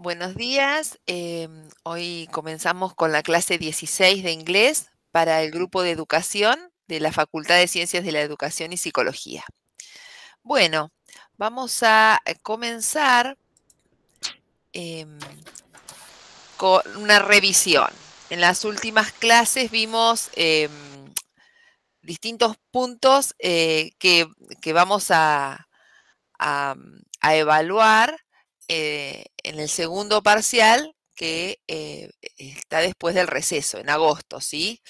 Buenos días. em, hoy comenzamos con la clase 16 de inglés para el grupo de educación de la Facultad de Ciencias de la Educación y Psicología. Bueno, vamos a eh, comenzar em, con una revisión. En las últimas clases vimos em, distintos puntos eh, que, vamos a evaluar eh, en el segundo parcial que eh, está después del receso, en agosto, ¿sí?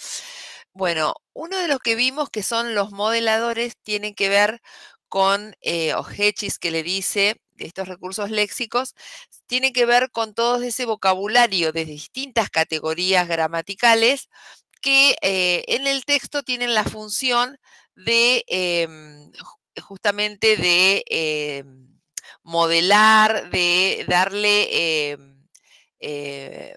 Bueno, uno de los que vimos que son los modeladores tiene que ver con, eh, o Hechis que le dice, estos recursos léxicos, tiene que ver con todo ese vocabulario de distintas categorías gramaticales que eh, en el texto tienen la función de em, ju- justamente de em, modelar, de darle em, eh,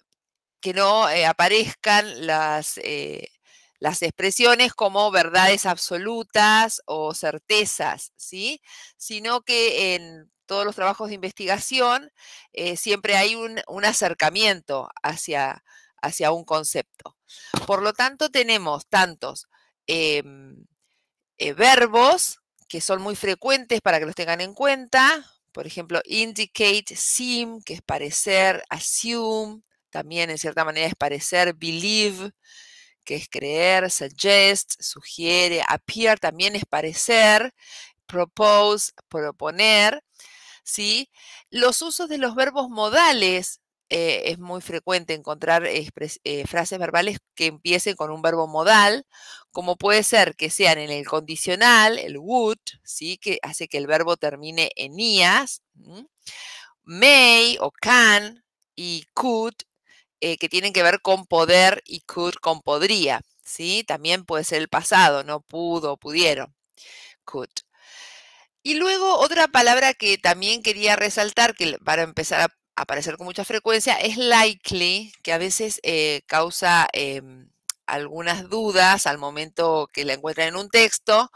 que no eh, aparezcan las, eh, las expresiones como verdades absolutas o certezas, ¿sí? Sino que en todos los trabajos de investigación eh, siempre hay un, un acercamiento hacia, hacia un concepto. Por lo tanto, tenemos tantos em, eh, verbos que son muy frecuentes para que los tengan en cuenta. Por ejemplo, indicate, seem, que es parecer, assume, también en cierta manera es parecer, believe, que es creer, suggest, sugiere, appear también es parecer, propose, proponer, ¿sí? Los usos de los verbos modales, eh, es muy frecuente encontrar eh, frases verbales que empiecen con un verbo modal, como puede ser que sean en el condicional, el would, ¿sí? que hace que el verbo termine en ias, may o can y could, eh, que tienen que ver con poder y could con podría, ¿sí? También puede ser el pasado, no pudo, pudieron, could. Y luego otra palabra que también quería resaltar, que para empezar a aparecer con mucha frecuencia, es likely, que a veces eh, causa em, algunas dudas al momento que la encuentran en un texto,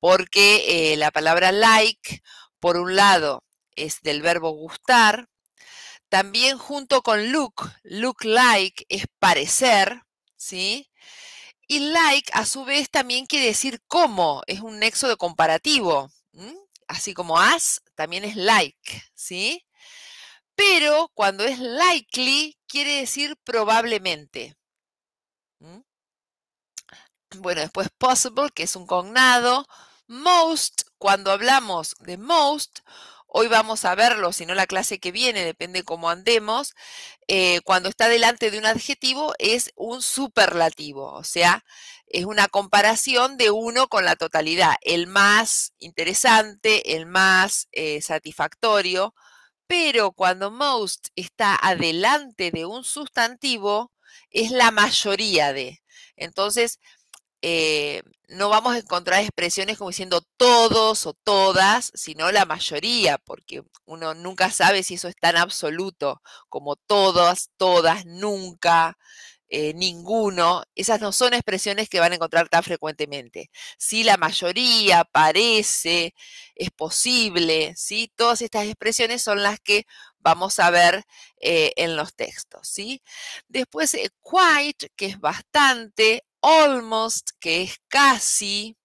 porque eh, la palabra like, por un lado, es del verbo gustar, también junto con look, look like es parecer, ¿sí? Y like a su vez también quiere decir cómo, es un nexo de comparativo. Así como as también es like, ¿sí? Pero cuando es likely quiere decir probablemente. Bueno, después possible, que es un cognado. Most, cuando hablamos de most, hoy vamos a verlo, si no la clase que viene, depende cómo andemos, eh, cuando está delante de un adjetivo es un superlativo, o sea, es una comparación de uno con la totalidad, el más interesante, el más eh, satisfactorio, pero cuando most está adelante de un sustantivo, es la mayoría de. Entonces, eh, no vamos a encontrar expresiones como diciendo todos o todas, sino la mayoría, porque uno nunca sabe si eso es tan absoluto como todas, todas, nunca, eh, ninguno. Esas no son expresiones que van a encontrar tan frecuentemente. Sí, la mayoría, parece, es posible, ¿sí? Todas estas expresiones son las que vamos a ver eh, en los textos, ¿sí? Después, quite, que es bastante, almost, que es casi,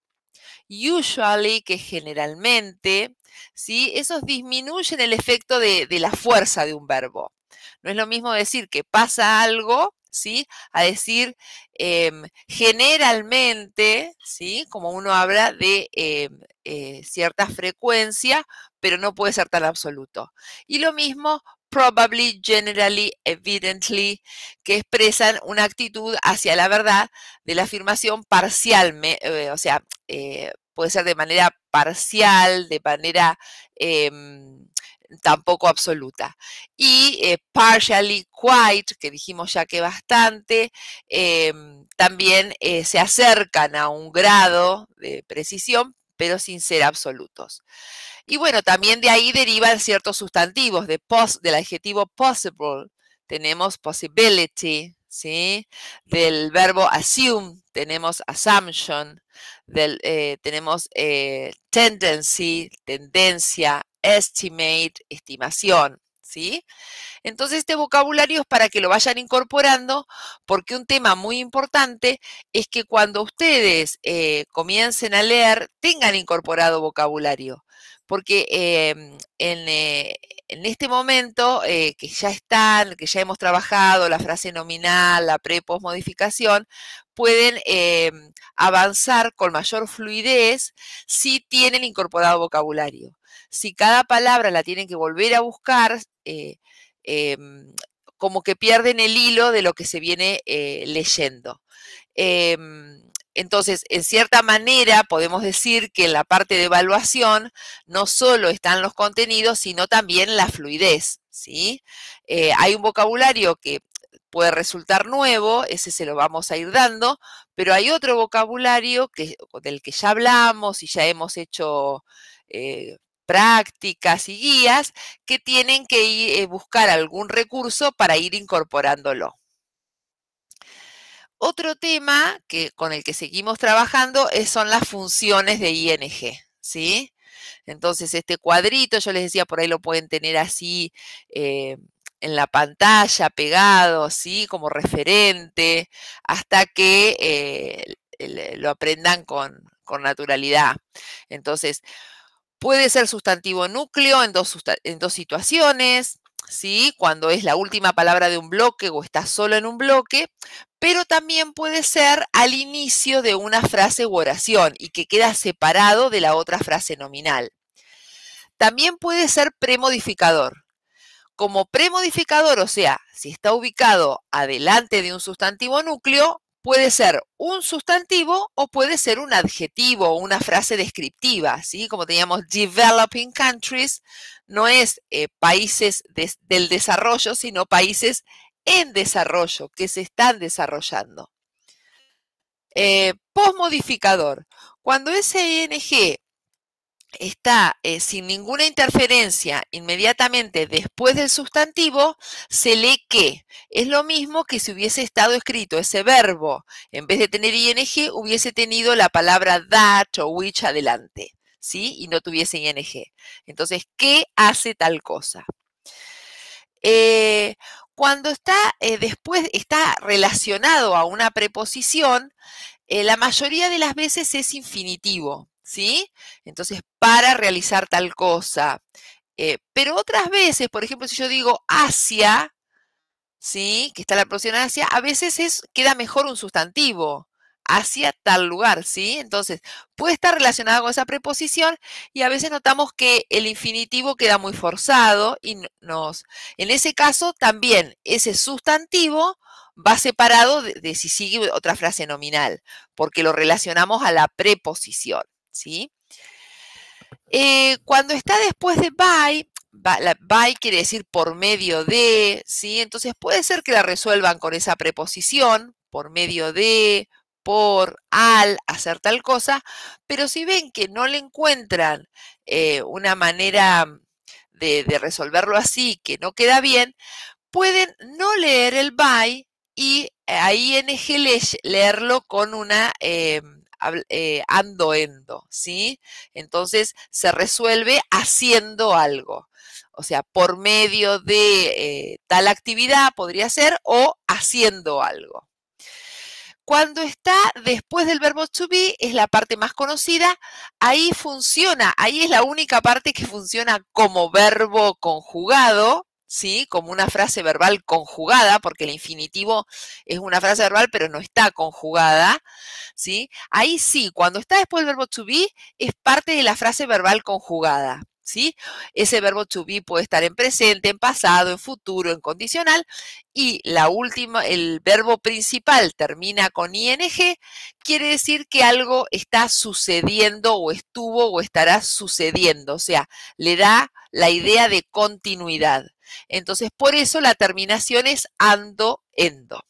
usually, que es generalmente, ¿sí? Esos disminuyen el efecto de, la fuerza de un verbo. No es lo mismo decir que pasa algo, ¿sí? A decir em, generalmente, ¿sí? Como uno habla de em, eh, cierta frecuencia, pero no puede ser tan absoluto. Y lo mismo probably, generally, evidently, que expresan una actitud hacia la verdad de la afirmación parcial, eh, o sea, eh, puede ser de manera parcial, de manera em, tampoco absoluta. Y eh, partially quite, que dijimos ya que bastante, em, también se acercan a un grado de precisión, pero sin ser absolutos. Y bueno, también de ahí derivan ciertos sustantivos, de pos, del adjetivo possible, tenemos possibility, ¿sí? Del verbo assume, tenemos assumption, del, eh, tenemos eh, tendency, tendencia, estimate, estimación, ¿sí? Entonces este vocabulario es para que lo vayan incorporando, porque un tema muy importante es que cuando ustedes eh, comiencen a leer, tengan incorporado vocabulario, porque em, eh, en, este momento eh, que ya están, que ya hemos trabajado la frase nominal, la pre-post-modificación, pueden em, avanzar con mayor fluidez si tienen incorporado vocabulario. Si cada palabra la tienen que volver a buscar, Em, como que pierden el hilo de lo que se viene eh, leyendo. Em, entonces, en cierta manera, podemos decir que en la parte de evaluación no solo están los contenidos, sino también la fluidez. ¿sí? Eh, hay un vocabulario que puede resultar nuevo, ese se lo vamos a ir dando, pero hay otro vocabulario que, del que ya hablamos y ya hemos hecho eh, prácticas y guías que tienen que eh, buscar algún recurso para ir incorporándolo. Otro tema que, con el que seguimos trabajando son las funciones de ING, ¿sí? Entonces, este cuadrito, yo les decía, por ahí lo pueden tener así eh, en la pantalla, pegado, ¿sí? Como referente, hasta que eh, lo aprendan con, con naturalidad. Entonces, Puede ser sustantivo núcleo en dos, situaciones, ¿sí? cuando es la última palabra de un bloque o está solo en un bloque, pero también puede ser al inicio de una frase u oración y que queda separado de la otra frase nominal. También puede ser premodificador. Como premodificador, o sea, si está ubicado adelante de un sustantivo núcleo, puede ser un sustantivo o puede ser un adjetivo o una frase descriptiva, ¿sí? Como teníamos developing countries, no es eh, países del desarrollo, sino países en desarrollo, que se están desarrollando. Eh, postmodificador. Cuando ese ing está eh, sin ninguna interferencia inmediatamente después del sustantivo, se lee que. Es lo mismo que si hubiese estado escrito ese verbo, en vez de tener ing, hubiese tenido la palabra that o which adelante, ¿sí? Y no tuviese ing. Entonces, ¿qué hace tal cosa? Eh, cuando está eh, después, está relacionado a una preposición, la mayoría de las veces es infinitivo. ¿Sí? Entonces, para realizar tal cosa. Eh, pero otras veces, por ejemplo, si yo digo Asia, ¿sí? Que está la proposición Asia, a veces es, queda mejor un sustantivo. Hacia tal lugar, ¿sí? Entonces, puede estar relacionado con esa preposición y a veces notamos que el infinitivo queda muy forzado y nos, en ese caso también ese sustantivo va separado de si sigue otra frase nominal, porque lo relacionamos a la preposición. ¿Sí? Eh, cuando está después de by, by quiere decir por medio de, ¿sí? Entonces puede ser que la resuelvan con esa preposición, por medio de, por, al, hacer tal cosa, pero si ven que no le encuentran eh, una manera de, resolverlo así, que no queda bien, pueden no leer el by y ahí en leerlo con una em, eh, andoendo, ¿sí? Entonces se resuelve haciendo algo. O sea, por medio de eh, tal actividad podría ser o haciendo algo. Cuando está después del verbo to be, es la parte más conocida, ahí funciona, ahí es la única parte que funciona como verbo conjugado, ¿sí? Como una frase verbal conjugada, porque el infinitivo es una frase verbal, pero no está conjugada, ¿sí? Ahí sí, cuando está después del verbo to be, es parte de la frase verbal conjugada. ¿Sí? Ese verbo to be puede estar en presente, en pasado, en futuro, en condicional y la última, el verbo principal termina con ing, quiere decir que algo está sucediendo o estuvo o estará sucediendo, o sea, le da la idea de continuidad. Entonces, por eso la terminación es ando, endo.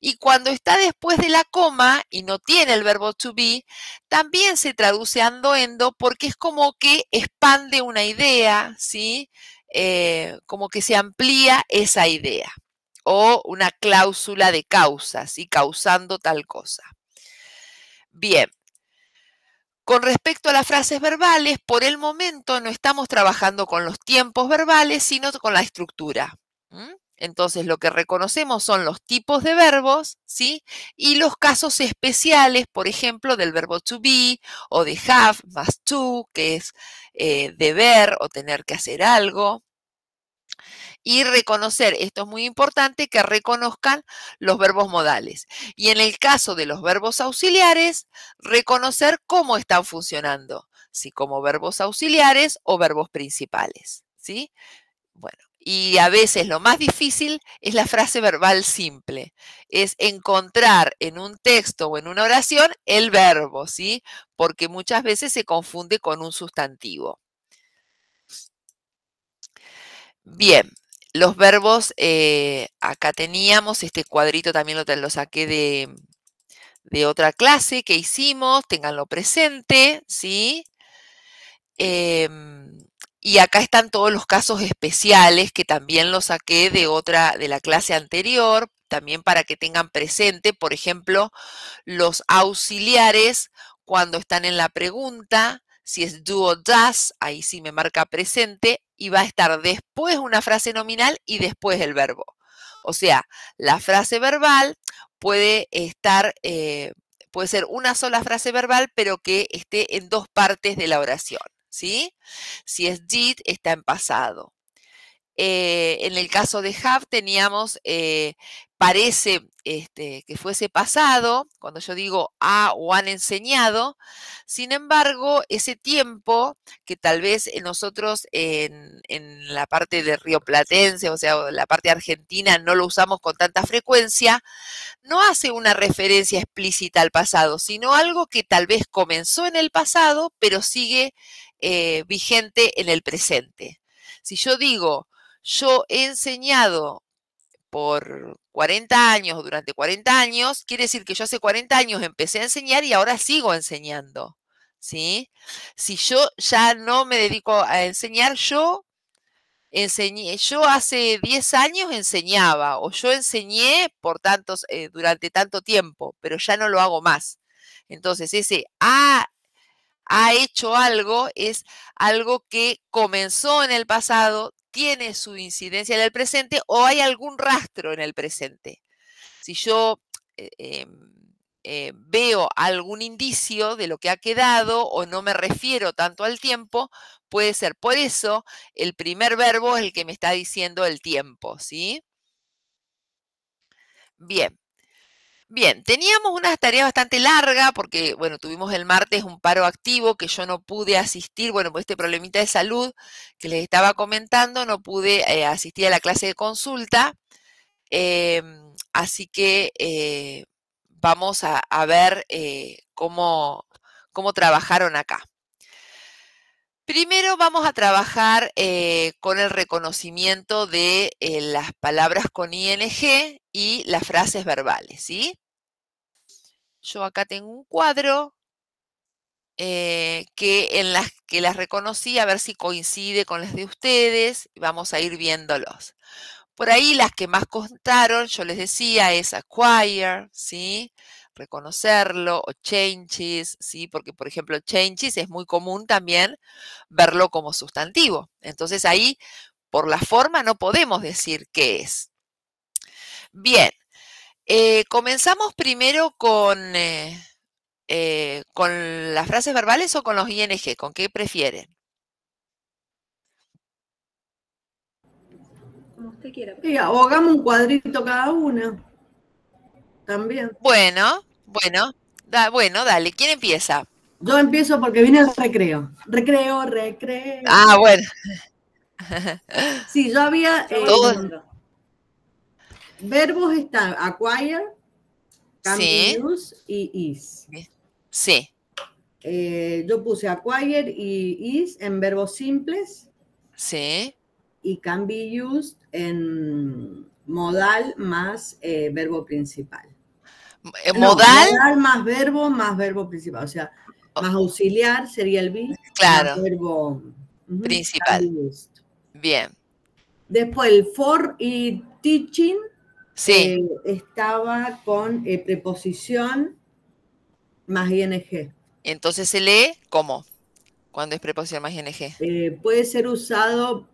Y cuando está después de la coma y no tiene el verbo to be, también se traduce ando, endo porque es como que expande una idea, ¿sí? Eh, como que se amplía esa idea o una cláusula de causas y causando tal cosa. Bien, Con respecto a las frases verbales, por el momento no estamos trabajando con los tiempos verbales, sino con la estructura. Entonces, lo que reconocemos son los tipos de verbos, ¿sí? Y los casos especiales, por ejemplo, del verbo to be o de have más to, que es eh, deber o tener que hacer algo. Y reconocer, esto es muy importante, que reconozcan los verbos modales. Y en el caso de los verbos auxiliares, reconocer cómo están funcionando, si como verbos auxiliares o verbos principales, ¿sí? Bueno, y a veces lo más difícil es la frase verbal simple. Es encontrar en un texto o en una oración el verbo, ¿sí? Porque muchas veces se confunde con un sustantivo. Bien, los verbos, eh, acá teníamos, este cuadrito también lo, saqué de, de, otra clase que hicimos, tenganlo presente, ¿sí? Eh, y acá están todos los casos especiales que también los saqué de otra, de la clase anterior, también para que tengan presente, por ejemplo, los auxiliares cuando están en la pregunta, si es do o does, ahí sí me marca presente y va a estar después una frase nominal y después el verbo. O sea, la frase verbal puede estar, eh, puede ser una sola frase verbal, pero que esté en dos partes de la oración. ¿sí? Si es did, está en pasado. Eh, en el caso de have teníamos, eh, parece este, que fuese pasado, cuando yo digo ha o han enseñado, sin embargo, ese tiempo que tal vez nosotros en, en la parte de Río Platense, o sea, la parte argentina, no lo usamos con tanta frecuencia, no hace una referencia explícita al pasado, sino algo que tal vez comenzó en el pasado, pero sigue eh, vigente en el presente. Si yo digo, yo he enseñado por 40 años, durante 40 años, quiere decir que yo hace 40 años empecé a enseñar y ahora sigo enseñando. ¿sí? Si yo ya no me dedico a enseñar, yo enseñé, yo hace 10 años enseñaba o yo enseñé por tantos, eh, durante tanto tiempo, pero ya no lo hago más. Entonces, ese ah, ha hecho algo es algo que comenzó en el pasado, tiene su incidencia en el presente o hay algún rastro en el presente. Si yo eh, em, eh, veo algún indicio de lo que ha quedado o no me refiero tanto al tiempo, puede ser por eso el primer verbo es el que me está diciendo el tiempo, ¿sí? Bien. Bien, teníamos una tarea bastante larga porque, bueno, tuvimos el martes un paro activo que yo no pude asistir, bueno, por este problemita de salud que les estaba comentando, no pude eh, asistir a la clase de consulta. Em, así que eh, vamos a, ver eh, cómo, cómo trabajaron acá. Primero vamos a trabajar con el reconocimiento de las palabras con ing y las frases verbales, ¿sí? Yo acá tengo un cuadro eh, que en las que las reconocí a ver si coincide con las de ustedes. Vamos a ir viéndolos. Por ahí las que más contaron, yo les decía, es acquire, ¿sí? Reconocerlo, o changes, ¿sí? Porque, por ejemplo, changes es muy común también verlo como sustantivo. Entonces ahí, por la forma, no podemos decir qué es. Bien, eh, comenzamos primero con, eh, eh, con las frases verbales o con los ING, ¿con qué prefieren? Como usted quiera. o hagamos un cuadrito cada una. También. Bueno, bueno, bueno, dale, ¿quién empieza? Yo empiezo porque viene el recreo. Recreo, recreo. Ah, bueno. Sí, yo había. Verbos están acquire, can use y is. Sí. Eh, yo puse acquire y is en verbos simples. Sí. Y can be used en modal más eh, verbo principal. Eh, ¿Modal? modal más verbo más verbo principal. O sea, oh. más auxiliar sería el be. Claro. verbo principal. Bien. Después el for y teaching Sí. Eh, estaba con eh, preposición más ing. Entonces se lee ¿cómo? Cuando es preposición más ing. Eh, puede ser usado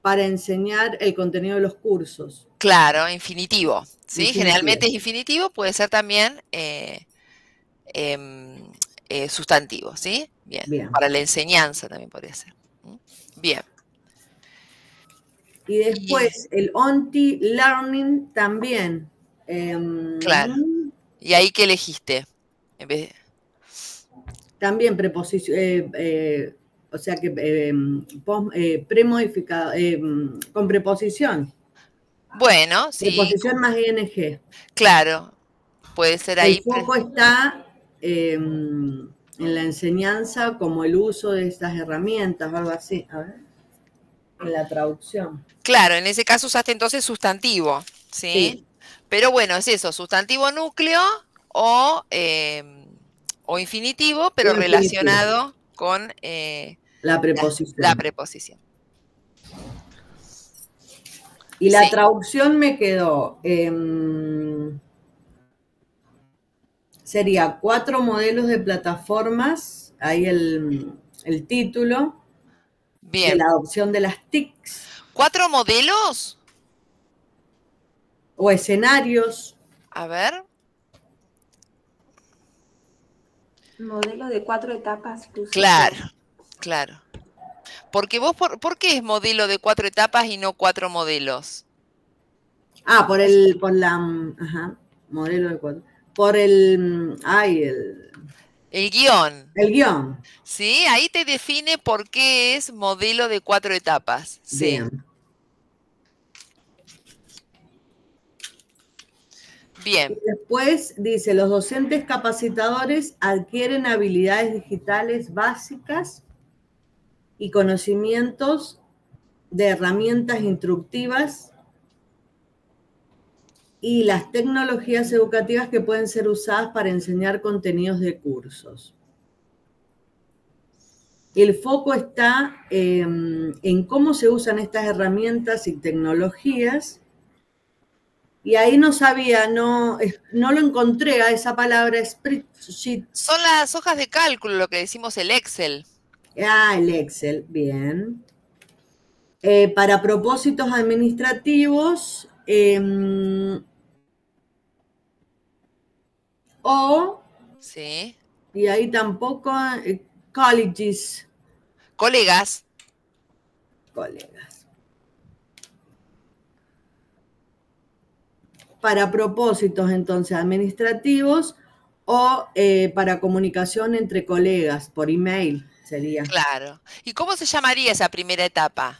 para enseñar el contenido de los cursos. Claro, infinitivo. ¿sí? Infinitivo. Generalmente es infinitivo, puede ser también em, sustantivo, ¿sí? Bien. Bien. Para la enseñanza también podría ser. ¿Mm? Bien. Y después el onti learning también. Em, Claro. ¿Y ahí qué elegiste? En vez de- También preposición, eh, eh, o sea que eh, pos- eh, premodificado, eh, con preposición. Bueno, sí, Preposición más ing. claro. Puede ser ahí. El foco está en la enseñanza como el uso de estas herramientas o algo así. A ver. En la traducción. Claro, en ese caso usaste entonces sustantivo, ¿sí? Sí. Pero bueno, es eso, sustantivo núcleo o, em, o infinitivo, pero infinitivo. relacionado con eh, La preposición. la preposición. y la sí. traducción me quedó. em, sería cuatro modelos de plataformas. Ahí el, el título. De Bien. la adopción de las TICs. ¿Cuatro modelos? O escenarios. A ver. Modelo de cuatro etapas. Claro, claro. Porque vos, por, ¿por qué es modelo de cuatro etapas y no cuatro modelos? Ah, por el, por la, mm, ajá, modelo de cuatro. Por el, mm, ay, el, El guion, el guion. ¿sí? Ahí te define por qué es modelo de cuatro etapas. Sí. Bien. Bien. Después dice, los docentes capacitadores adquieren habilidades digitales básicas y conocimientos de herramientas instructivas y las tecnologías educativas que pueden ser usadas para enseñar contenidos de cursos. El foco está eh, en cómo se usan estas herramientas y tecnologías y ahí no sabía, no, no lo encontré a esa palabra spreadsheet. Son las hojas de cálculo, lo que decimos el Excel. Ah, el Excel, bien. Eh, para propósitos administrativos em, o, Sí. y ahí tampoco, eh, colleges, Colegas. colegas. Para propósitos entonces administrativos o eh, para comunicación entre colegas por email sería. Claro. ¿Y cómo se llamaría esa primera etapa?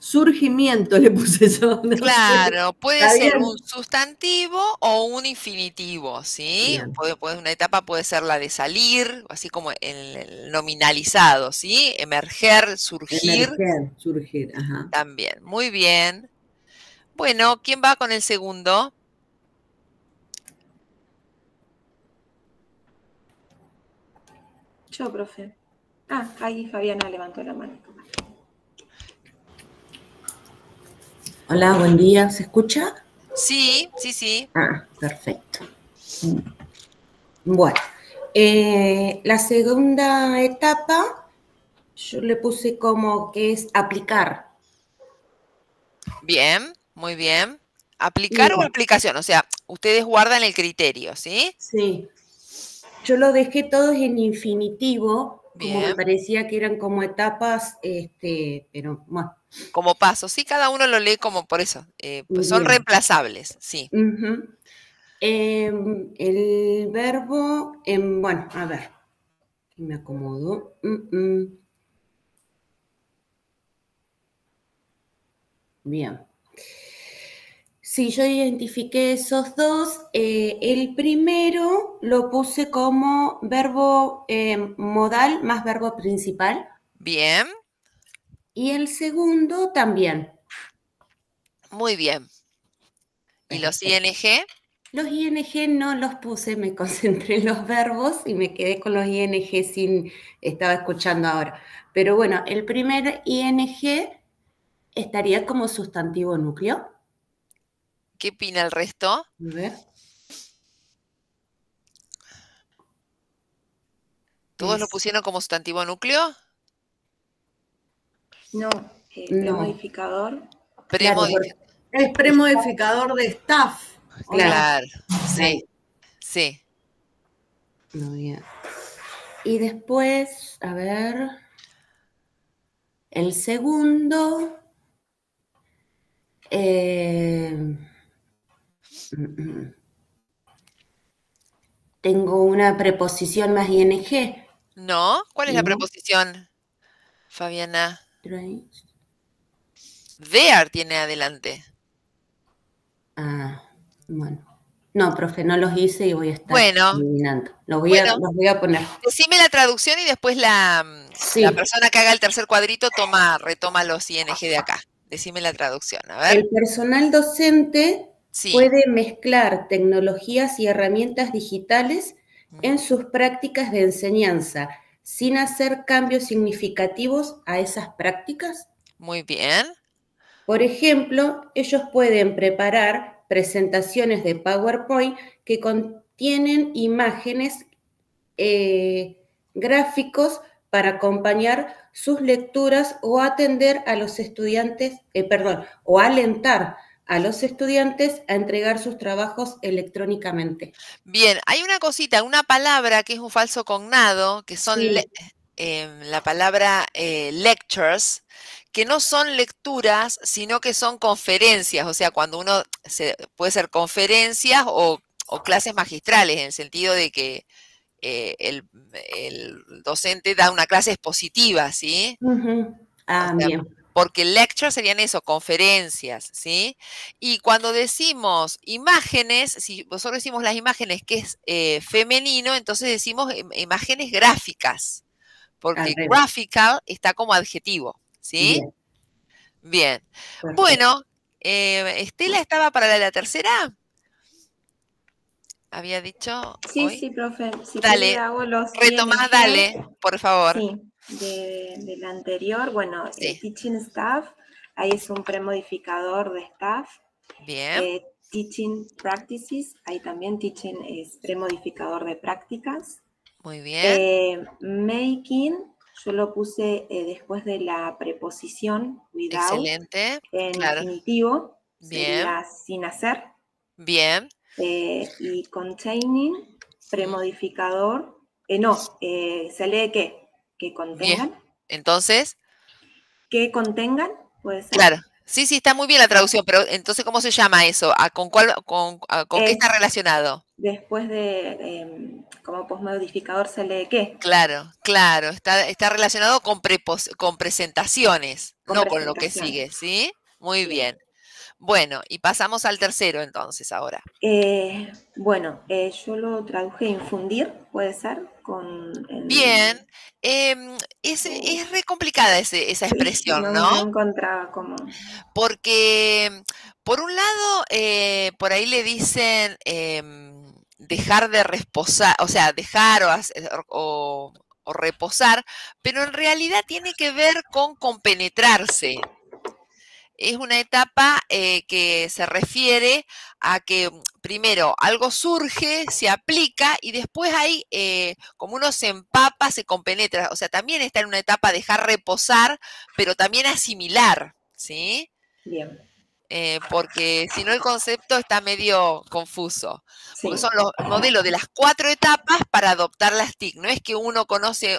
Surgimiento le puse yo. no sé. Claro, puede Está ser bien. un sustantivo o un infinitivo, ¿sí? Puede, puede- una etapa puede ser la de salir, así como el, el nominalizado, ¿sí? Emerger, surgir Emerger, surgir, ajá. también. Muy bien. Bueno, ¿quién va con el segundo? Yo, profe. Ah, ahí Fabiana levantó la mano. Hola, buen día. ¿Se escucha? Sí, sí, sí. Ah, perfecto. Bueno, eh, la segunda etapa yo le puse como que es aplicar. Bien, muy bien. Aplicar o aplicación, o sea, ustedes guardan el criterio, ¿sí? Sí. Yo lo dejé todos en infinitivo, como me parecía que eran como etapas, este, pero bueno. Como paso, sí, cada uno lo lee como por eso. eh, pues son Bien. reemplazables, sí. Em, el verbo, em, bueno, a ver, me acomodo. Mm, mm. Bien. Sí, yo identifiqué esos dos. eh, el primero lo puse como verbo em, modal más verbo principal. Bien, Y el segundo también. muy bien. ¿Y los. ING? Los ING no los puse, me concentré en los verbos y me quedé con los ING sin, estaba escuchando ahora. Pero bueno, el primer ING estaría como sustantivo núcleo. ¿Qué opina el resto? A ver. ¿Todos lo pusieron como sustantivo núcleo? No, eh, No. premodificador. Claro, Es premodificador de staff. Claro, sí, sí. No, bien. Y después, a ver. El segundo. eh. Tengo una preposición más ing. ¿No? ¿Cuál es la preposición, Fabiana? There tiene adelante. Ah, bueno. No, profe, no los hice y voy a estar Bueno. Los voy, a, Bueno. los voy a poner. Decime la traducción y después la, mm, Sí. la persona que haga el tercer cuadrito toma, retoma los ING de acá. Decime la traducción, a ver. El personal docente Sí. puede mezclar tecnologías y herramientas digitales en sus prácticas de enseñanza sin hacer cambios significativos a esas prácticas. Muy bien. Por ejemplo, ellos pueden preparar presentaciones de PowerPoint que contienen imágenes, eh, gráficos para acompañar sus lecturas o atender a los estudiantes, eh, perdón, o alentar a los estudiantes a entregar sus trabajos electrónicamente. Bien, hay una cosita, una palabra que es un falso cognado, que son Sí. le- eh, la palabra eh, lectures, que no son lecturas, sino que son conferencias. O sea, cuando uno se, puede ser conferencias o, o clases magistrales, en el sentido de que eh, el, el docente da una clase expositiva, ¿sí? Ah, O sea, bien. Porque lectures serían eso, conferencias, ¿sí? Y cuando decimos imágenes, si nosotros decimos las imágenes que es eh, femenino, entonces decimos im- imágenes gráficas, porque revés. graphical está como adjetivo, ¿sí? Bien. Bueno, eh, Estela estaba para la, la tercera. Había dicho. Sí, hoy. sí, profe. Si Dale, hago los Retomás, ING. dale, por favor. Sí, de, de la anterior, bueno, Sí. el teaching staff, ahí es un premodificador de staff. Bien, Eh, teaching practices, ahí también teaching es premodificador de prácticas. muy bien. Eh, making, yo lo puse eh, después de la preposición without Excelente. en claro. infinitivo, Bien. sería sin hacer. Bien. Y containing, premodificador, no, se lee que, que contengan, Entonces, que contengan, puede ser. claro. Sí, sí, está muy bien la traducción, pero entonces, ¿cómo se llama eso? ¿A ¿Con cuál, con, a- con qué Es- está relacionado? Después de, em, como postmodificador se lee que, Claro, claro, está, está relacionado con, prepos- con presentaciones, Con no con lo que sigue, ¿sí? Muy Bien. bien. Bueno, y pasamos al tercero entonces ahora. Eh, bueno, eh, yo lo traduje infundir, puede ser, con... el- Bien, em, es, es re complicada ese- esa Sí, expresión, no, ¿no? no encontraba. Porque, por un lado, eh, por ahí le dicen em, dejar de reposar, o sea, dejar o, hacer- o- o reposar, pero en realidad tiene que ver con compenetrarse. Es una etapa eh, que se refiere a que mm, primero algo surge, se aplica y después ahí, eh, como uno se empapa, se compenetra. O sea, también está en una etapa dejar reposar, pero también asimilar, ¿sí? Bien, eh, porque si no el concepto está medio confuso. sí, Porque son los modelos de las cuatro etapas para adoptar las TIC. No es que uno conoce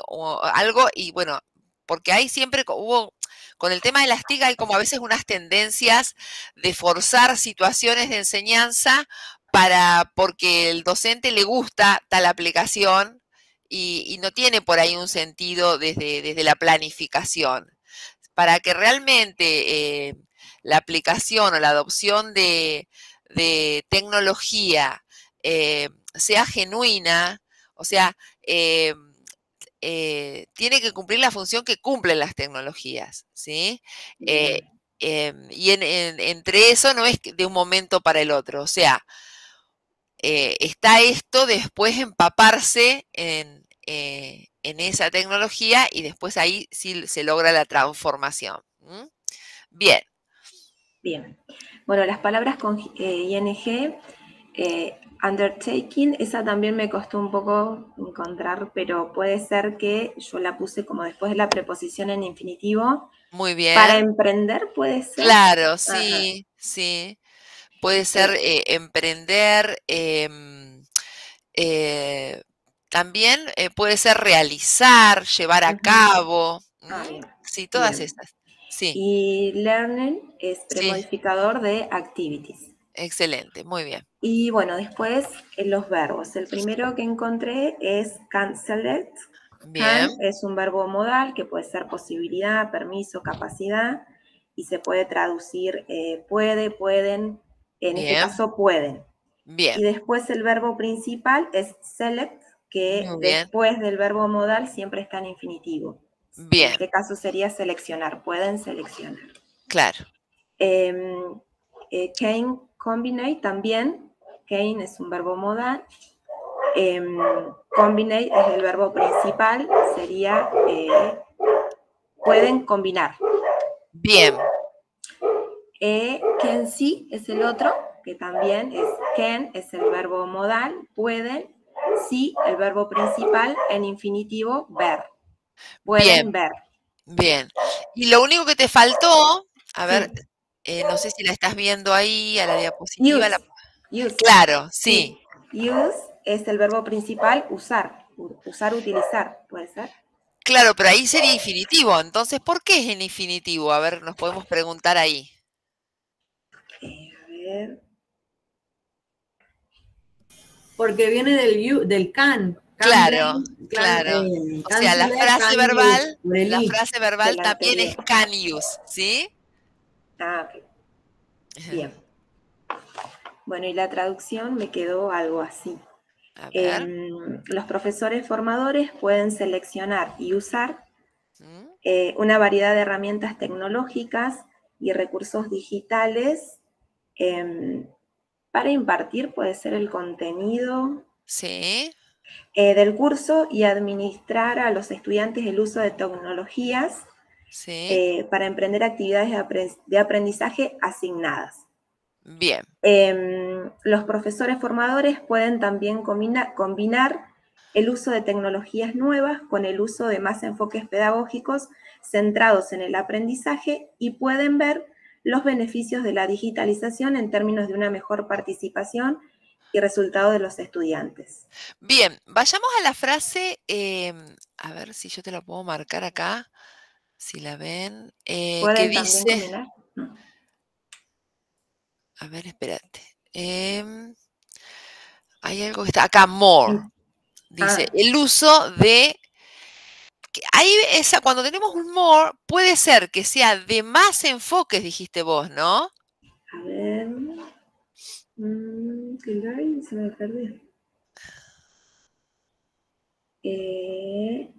algo y bueno, porque hay siempre, hubo, con el tema de las TIC hay como a veces unas tendencias de forzar situaciones de enseñanza para, porque el docente le gusta tal aplicación y, no tiene por ahí un sentido desde, desde la planificación. Para que realmente eh, la aplicación o la adopción de, de tecnología eh, sea genuina, o sea, eh, eh, tiene que cumplir la función que cumplen las tecnologías, ¿sí? Eh, em, y en- en- entre eso no es de un momento para el otro, o sea, eh, está esto después empaparse en, en esa tecnología y después ahí sí se logra la transformación. Bien, bien. Bueno, las palabras con ING Eh, undertaking, esa también me costó un poco encontrar, pero puede ser que yo la puse como después de la preposición en infinitivo. Muy bien. Para emprender puede ser. Claro, sí, sí. Puede ser eh, emprender, em, eh, también puede ser realizar, llevar a cabo. Ah, bien. Sí, todas Bien. estas. Sí, Y learning es premodificador de activities. Excelente, muy bien. Y bueno, después eh, los verbos. El primero que encontré es canceled. Bien, Can es un verbo modal que puede ser posibilidad, permiso, capacidad y se puede traducir eh, puede, pueden, en este caso pueden. Y bien, después el verbo principal es select, que después del verbo modal siempre está en infinitivo. En bien, este caso sería seleccionar, pueden seleccionar. claro. Em, eh, combinate también. Kane es un verbo modal. Em, combinate es el verbo principal. Sería eh, pueden combinar. Bien, Eh, can see es el otro, que también es can, es el verbo modal. Pueden. Sí, el verbo principal en infinitivo, ver. Pueden Bien. ver. bien. Y lo único que te faltó, a ver, Sí. Eh, no sé si la estás viendo ahí a la diapositiva. Use. la- Use. Claro, sí. Use es el verbo principal, usar. Usar, utilizar, puede ser. Claro, pero ahí sería infinitivo. Entonces, ¿por qué es en infinitivo? A ver, nos podemos preguntar ahí. Eh, a ver. Porque viene del, you- del can. Claro, can, claro. O sea, la frase verbal, la frase verbal también es can use, ¿sí? Ah, ok. Bien. Bueno, y la traducción me quedó algo así. Em, los profesores formadores pueden seleccionar y usar ¿mm? eh, una variedad de herramientas tecnológicas y recursos digitales em, para impartir, puede ser el contenido Sí, eh, del curso y administrar a los estudiantes el uso de tecnologías sí. eh, para emprender actividades de apre- de aprendizaje asignadas. Bien, Em, los profesores formadores pueden también combina- combinar el uso de tecnologías nuevas con el uso de más enfoques pedagógicos centrados en el aprendizaje y pueden ver los beneficios de la digitalización en términos de una mejor participación y resultado de los estudiantes. bien. Vayamos a la frase, em, a ver si yo te la puedo marcar acá, si la ven, eh, que ¿Pueden también dice, a ver, espérate. em, hay algo que está acá, more. Dice, Ah. el uso de... Ahí esa, cuando tenemos un more, puede ser que sea de más enfoques, dijiste vos, ¿no? A ver. Mm, se me perdió. Eh,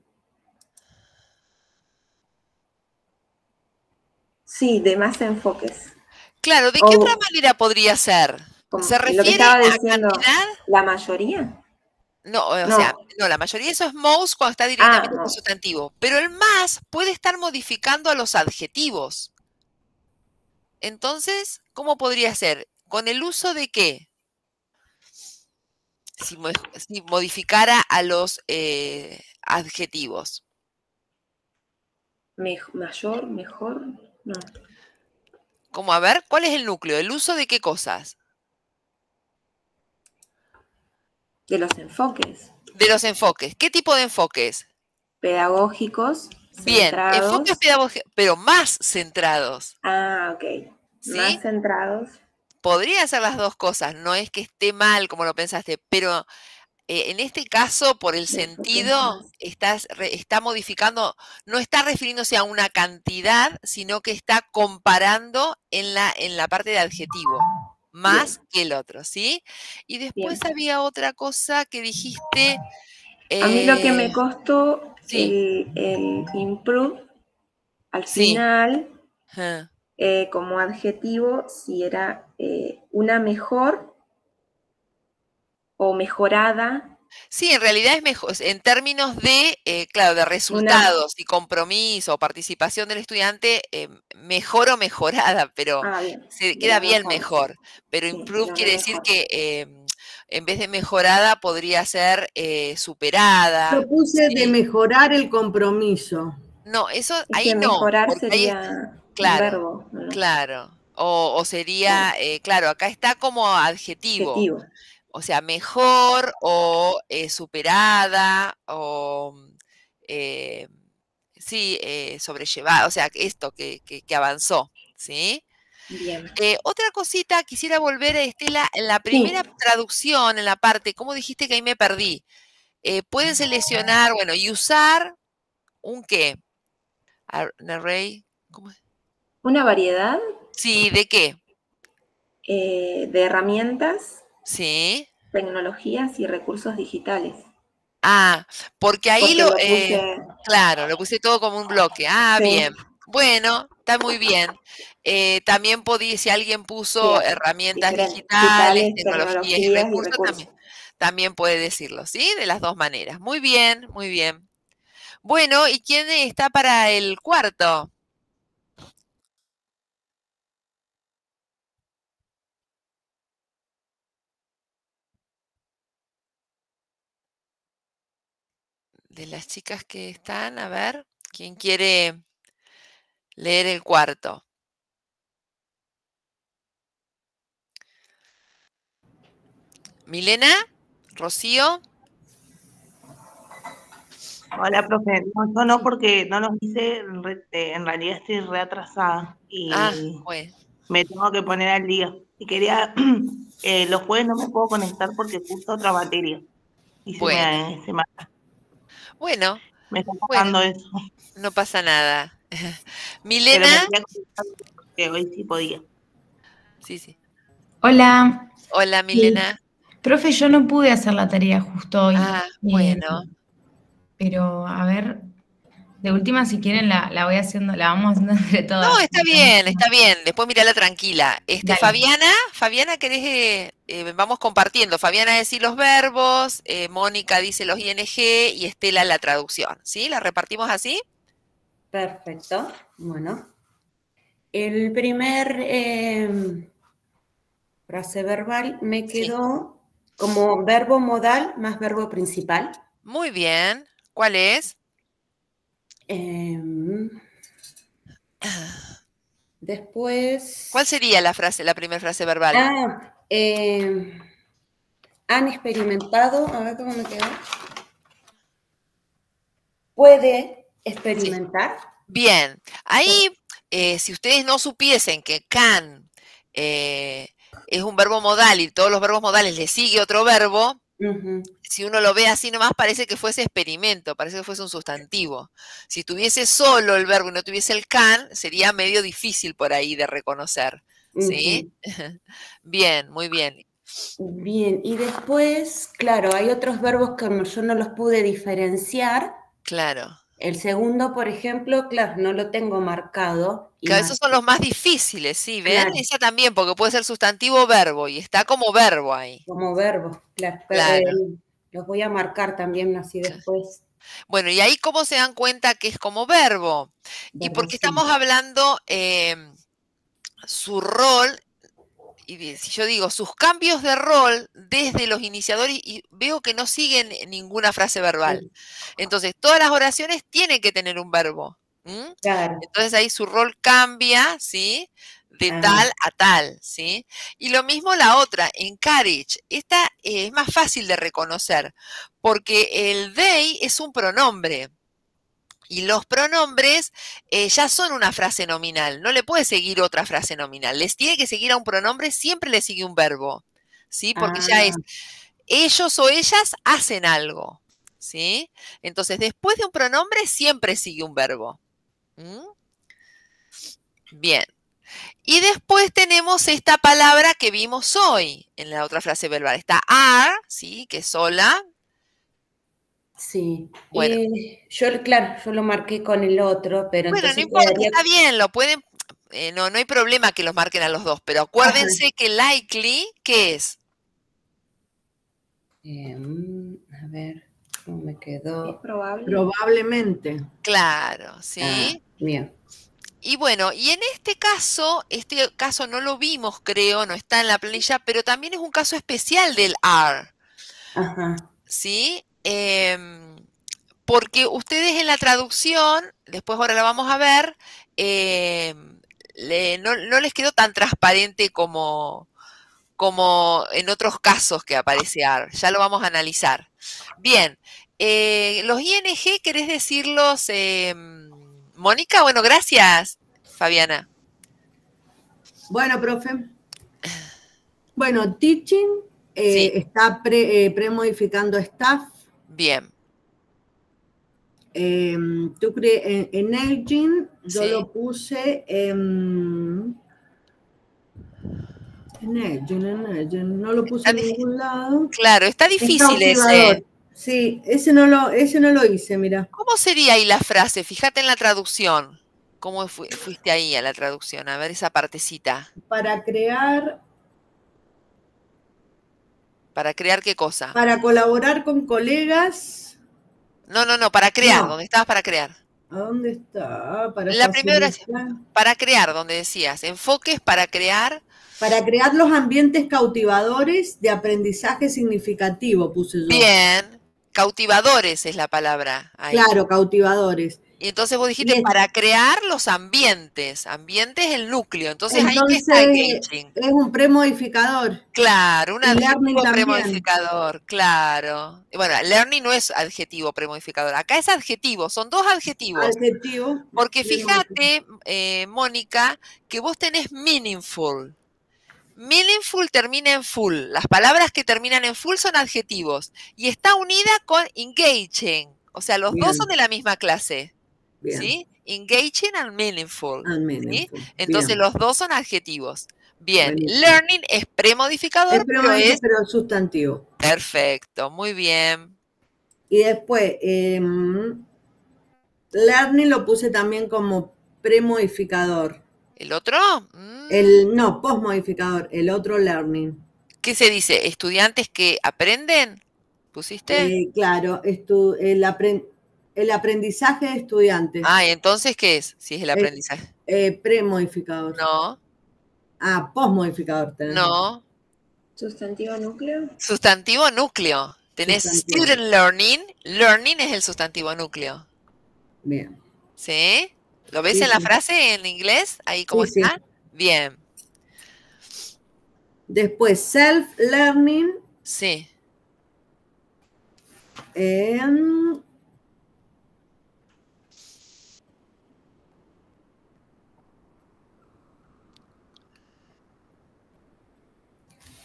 sí, de más enfoques. Claro, ¿de qué otra manera podría ser? ¿Se lo que refiere estaba a diciendo, cantidad? la mayoría. No, o No. sea, no, la mayoría de eso es most cuando está directamente con most. sustantivo, pero el más puede estar modificando a los adjetivos. Entonces, ¿cómo podría ser? ¿Con el uso de qué? Si, mo- si modificara a los eh, adjetivos. Mayor, mejor. No. Como a ver, ¿cuál es el núcleo? ¿El uso de qué cosas? De los enfoques De los enfoques. ¿Qué tipo de enfoques? pedagógicos. Bien, centrados. enfoques pedagógicos, pero más centrados. Ah, ok. ¿Sí? Más centrados. Podría ser las dos cosas, no es que esté mal como lo pensaste, pero eh, en este caso, por el sentido, más. estás, re- está modificando, no está refiriéndose a una cantidad, sino que está comparando en la, en la parte de adjetivo, más que el otro, ¿sí? Y después Bien. había otra cosa que dijiste. A mí lo que me eh, costó sí. el, el improve al Sí. final eh, como adjetivo si era una mejor o mejorada. Sí, en realidad es mejor, en términos de, eh, claro, de resultados y compromiso o participación del estudiante, eh, mejor o mejorada, pero Ah, bien. se queda bien mejor. mejor. Pero Sí, improve quiere decir mejor. que eh, en vez de mejorada podría ser eh, superada. Yo puse de mejorar el compromiso. No, eso Es ahí que no. mejorar porque ahí- sería claro, un verbo, ¿no? claro. O, o sería, eh, claro, acá está como adjetivo. Adjetivo. O sea, mejor o eh, superada o eh, sí, eh, sobrellevada. O sea, esto que, que- que avanzó, ¿sí? Bien. Otra cosita, quisiera volver a Estela, en la primera traducción, en la parte, ¿cómo dijiste que ahí me perdí? Pueden seleccionar, bueno, y usar un qué? Array, ¿cómo es? Una variedad Sí, ¿de qué? de herramientas, Sí. tecnologías y recursos digitales. Ah, porque ahí Porque lo, lo eh, claro, lo puse todo como un bloque. Ah, Sí. bien. Bueno, está muy bien. Eh, también podía, si alguien puso Sí, herramientas digitales, digitales, tecnologías y tecnologías y recursos, recursos. también, también puede decirlo, ¿sí? De las dos maneras. Muy bien, muy bien. Bueno, ¿y quién está para el cuarto? De las chicas que están, a ver, ¿quién quiere leer el cuarto? Milena, Rocío, Hola, profe. No, no, porque no los hice, en eh, en realidad estoy reatrasada y ah, bueno, me tengo que poner al día. Y quería, eh, los jueves no me puedo conectar porque curso otra materia. Y se Bueno. me, se me, bueno, me está pasando eso. no pasa nada. Milena, porque hoy sí podía. sí, sí. Hola, Hola, Milena. profe, yo no pude hacer la tarea justo hoy. Ah, eh, bueno, Pero, a ver, de última, si quieren, la, la voy haciendo, la vamos haciendo entre todas. no, está bien, está bien. Después mírala tranquila. Este, Dale. Fabiana, Fabiana, querés, eh, eh, vamos compartiendo. Fabiana decir los verbos, eh, Mónica dice los ing y Estela la traducción. ¿Sí? ¿La repartimos así? Perfecto. Bueno. El primer eh, frase verbal me Sí. quedó como verbo modal más verbo principal. Muy bien. ¿Cuál es? Em, después. ¿Cuál sería la frase, la primera frase verbal? Ah, em, han experimentado. A ver cómo me quedó. Puede experimentar. Bien, ahí, eh, si ustedes no supiesen que can eh, es un verbo modal y todos los verbos modales le sigue otro verbo, Si uno lo ve así nomás parece que fuese experimento, parece que fuese un sustantivo. Si tuviese solo el verbo y no tuviese el can, sería medio difícil por ahí de reconocer. ¿Sí? Bien, muy bien. Bien, y después, claro, hay otros verbos que yo no los pude diferenciar. Claro. El segundo, por ejemplo, claro, no lo tengo marcado. Claro, esos son los más difíciles, ¿sí? ¿Ven? Claro. Esa también, porque puede ser sustantivo o verbo y está como verbo ahí. Como verbo, claro. pero, Claro. eh, los voy a marcar también así después. Bueno, y ahí cómo se dan cuenta que es como verbo. Y porque estamos hablando em, su rol, y si yo digo sus cambios de rol desde los iniciadores, y veo que no siguen ninguna frase verbal. Entonces, todas las oraciones tienen que tener un verbo. ¿M? Claro, Entonces ahí su rol cambia, ¿sí? De Ah. tal a tal, ¿sí? Y lo mismo la otra, encourage. Esta eh, es más fácil de reconocer porque el they es un pronombre. Y los pronombres eh, ya son una frase nominal, no le puede seguir otra frase nominal. Les tiene que seguir a un pronombre, siempre le sigue un verbo, ¿sí? Porque ya es Ah. ellos o ellas hacen algo, ¿sí? Entonces, después de un pronombre siempre sigue un verbo. ¿Mm? Bien. Y después tenemos esta palabra que vimos hoy en la otra frase verbal. Está are, ¿sí? Que es sola. sí. Bueno. Eh, yo, claro, yo lo marqué con el otro, pero Bueno, no importa, quedaría- está bien, lo pueden, eh, no, no hay problema que los marquen a los dos, pero acuérdense que likely, ¿qué es? Eh, mm, a ver, ¿cómo me Es quedó? probable. Probablemente. Claro, ¿sí? Ah, bien. Y bueno, y en este caso, este caso no lo vimos, creo, no está en la planilla, pero también es un caso especial del R. Ajá. ¿Sí? Em, porque ustedes en la traducción, después ahora la vamos a ver, em, le- no, no les quedó tan transparente como, como en otros casos que aparece AR. Ya lo vamos a analizar. Bien, eh, los ING, ¿querés decirlos, em, Mónica? Bueno, gracias, Fabiana. Bueno, profe. Bueno, teaching eh, Sí. está pre, eh, premodificando staff. Bien, tú cre- en, en aging, yo Sí. lo puse en. No lo puse en Está ningún lado. claro, está Es difícil ese. cautivador. Sí, ese no lo, ese no lo hice, mira. ¿Cómo sería ahí la frase? Fíjate en la traducción. ¿Cómo fu- fuiste ahí a la traducción? A ver esa partecita. Para crear, ¿Para crear qué cosa? para colaborar con colegas. No, no, no, para crear. No. ¿Dónde estabas para crear? ¿A dónde está? Para La primera-. Para crear, donde decías. Enfoques para crear. Para crear los ambientes cautivadores de aprendizaje significativo, puse yo. Bien. Cautivadores es la palabra. Ahí. Claro, cautivadores. Y entonces vos dijiste Bien. para crear los ambientes. Ambiente es el núcleo. Entonces, ahí que está Entonces, engaging. es un premodificador. Claro, un adjetivo premodificador, claro. Bueno, learning no es adjetivo premodificador, acá es adjetivo, son dos adjetivos. Adjetivo. Porque fíjate, eh, Mónica, que vos tenés meaningful. Meaningful termina en full. Las palabras que terminan en full son adjetivos. Y está unida con engaging. O sea, los Bien. dos son de la misma clase. Bien. ¿Sí? Engaging and meaningful. Entonces Bien. los dos son adjetivos. Bien, Buenísimo. learning es premodificador, Es pero es pero sustantivo. perfecto. Muy bien. Y después, em, learning lo puse también como premodificador. ¿El otro? Mm, El, no, postmodificador, el otro learning. ¿Qué se dice? ¿Estudiantes que aprenden? ¿Pusiste? Eh, claro, estu- el, apren- el aprendizaje de estudiantes. Ah, ¿y entonces qué es? Si es el Eh, aprendizaje. Eh, premodificador. No, Ah, postmodificador. tenés no. Sustantivo núcleo. Sustantivo núcleo. Tenés Sustantivo. student learning. Learning es el sustantivo núcleo. Bien. ¿Sí? ¿Lo ves Sí, en la sí. frase en inglés? Ahí Sí, sí. está. Bien. Después, self-learning. Sí.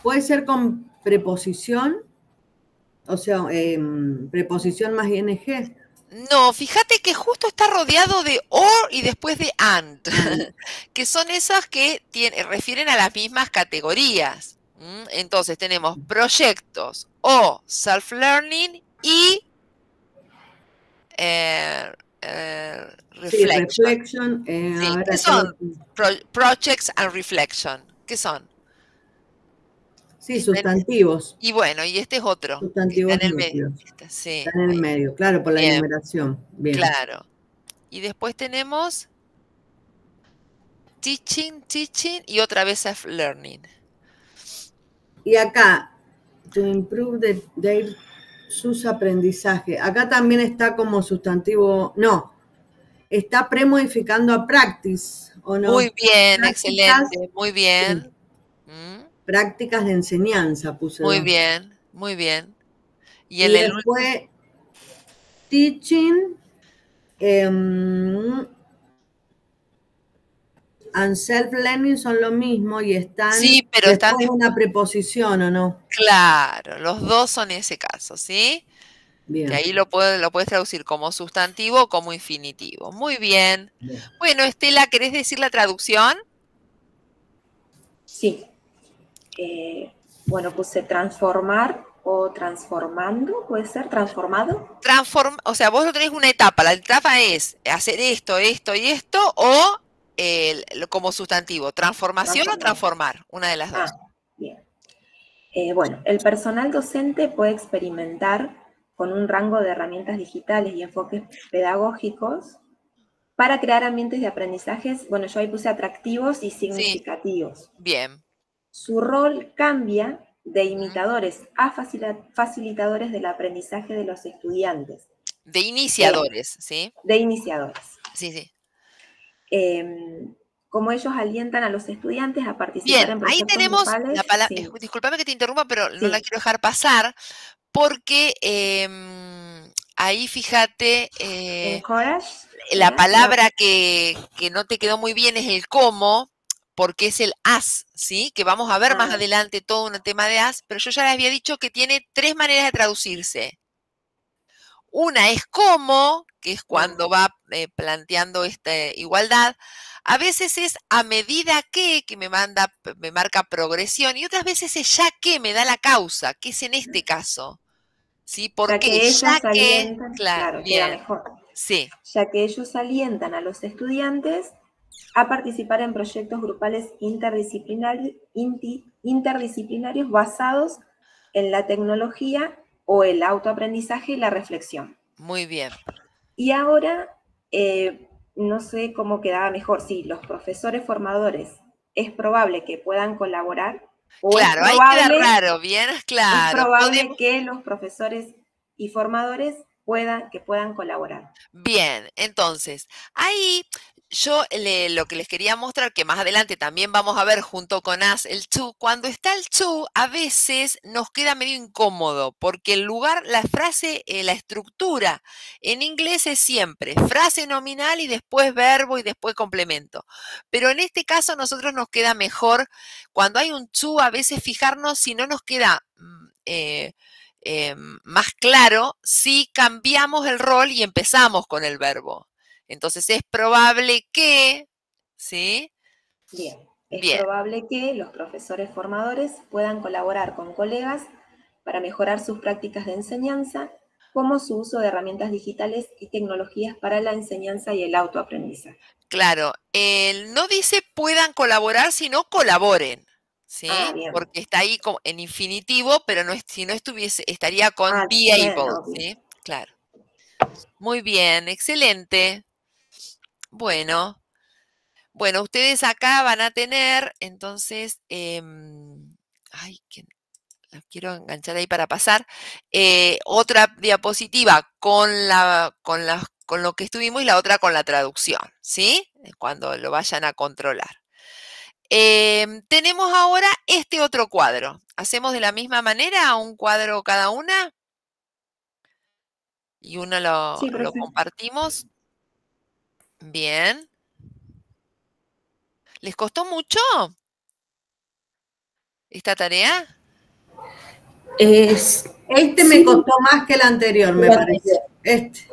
puede ser con preposición, o sea, em, preposición más ing. No, fíjate que justo está rodeado de or y después de and, que son esas que tiene- refieren a las mismas categorías. Entonces tenemos proyectos o self-learning y eh, eh, Sí, reflection. reflection. eh, Sí, ¿qué son? Pro- projects and reflection. ¿Qué son? Sí, sustantivos. Y bueno, y este es otro. Sustantivos está en el medio. Está- sí, en el medio, claro, por la Bien. enumeración. Bien. Claro. Y después tenemos teaching, teaching y otra vez self-learning. Y acá, to improve the- their- sus aprendizajes. Acá también está como sustantivo, no, está premodificando a practice, ¿o no? Muy bien, excelente, muy bien. Mm, Prácticas de enseñanza, puse. Muy bien, muy bien. Y el después, teaching em, and self-learning son lo mismo y están Sí, pero están después de una preposición, ¿o no? claro, los dos son ese caso, ¿sí? Bien. Que ahí lo, puede- lo puedes traducir como sustantivo o como infinitivo. Muy bien. Bien. Bueno, Estela, ¿querés decir la traducción? Sí. Eh, bueno, puse transformar o transformando, puede ser transformado. Transform, o sea, vos no tenés una etapa, la etapa es hacer esto, esto y esto, o el- lo- como sustantivo, transformación o Transformar. transformar, una de las dos. Ah, bien. Eh, bueno, el personal docente puede experimentar con un rango de herramientas digitales y enfoques pedagógicos para crear ambientes de aprendizajes, bueno, yo ahí puse atractivos y significativos. Bien. Su rol cambia de imitadores a facilitadores del aprendizaje de los estudiantes. De iniciadores, ¿sí? De iniciadores. Sí, sí. Em, como ellos alientan a los estudiantes a participar en proyectos ahí tenemos la palabra, disculpame que te interrumpa, pero no la quiero dejar pasar, porque em, ahí fíjate, eh, la palabra que, que, no te quedó muy bien es el cómo, porque es el as, ¿sí? Que vamos a ver más ah. adelante todo un tema de as, pero yo ya les había dicho que tiene tres maneras de traducirse. Una es cómo, que es cuando va eh, planteando esta igualdad. A veces es a medida que, que me manda, me marca progresión, y otras veces es ya que me da la causa, que es en este caso. ¿Sí? Porque ya que, claro, mejor. Sí. Ya que ellos alientan a los estudiantes a participar en proyectos grupales interdisciplinarios, interdisciplinarios basados en la tecnología o el autoaprendizaje y la reflexión. Muy bien. Y ahora, eh, no sé cómo quedaba mejor, si los profesores formadores es probable que puedan colaborar. O claro, es probable, raro, bien claro. Es probable que los profesores y formadores puedan, que puedan colaborar. Bien, entonces, ahí yo lo que les quería mostrar, que más adelante también vamos a ver junto con As el to, cuando está el to, a veces nos queda medio incómodo, porque el lugar, la frase, eh, la estructura en inglés es siempre frase nominal y después verbo y después complemento. Pero en este caso nosotros nos queda mejor, cuando hay un to, a veces fijarnos si no nos queda... Mm, eh, eh, más claro si cambiamos el rol y empezamos con el verbo. Entonces es probable que, ¿sí? Bien, es probable que los profesores formadores puedan colaborar con colegas para mejorar sus prácticas de enseñanza, como su uso de herramientas digitales y tecnologías para la enseñanza y el autoaprendizaje. Claro, él no dice puedan colaborar, sino colaboren. ¿sí? Ah, Porque está ahí como en infinitivo, pero no, si no estuviese, estaría con ah, be able, ¿sí? Claro. Muy bien, excelente. Bueno, bueno, ustedes acá van a tener, entonces, em, ay, que la quiero enganchar ahí para pasar, eh, otra diapositiva con, la, con, la, con lo que estuvimos y la otra con la traducción, ¿sí? Cuando lo vayan a controlar. Em, tenemos ahora este otro cuadro. ¿Hacemos de la misma manera un cuadro cada una? Y uno lo, lo compartimos. Bien. ¿Les costó mucho esta tarea? Es, este me costó más que el anterior, me parece. Este.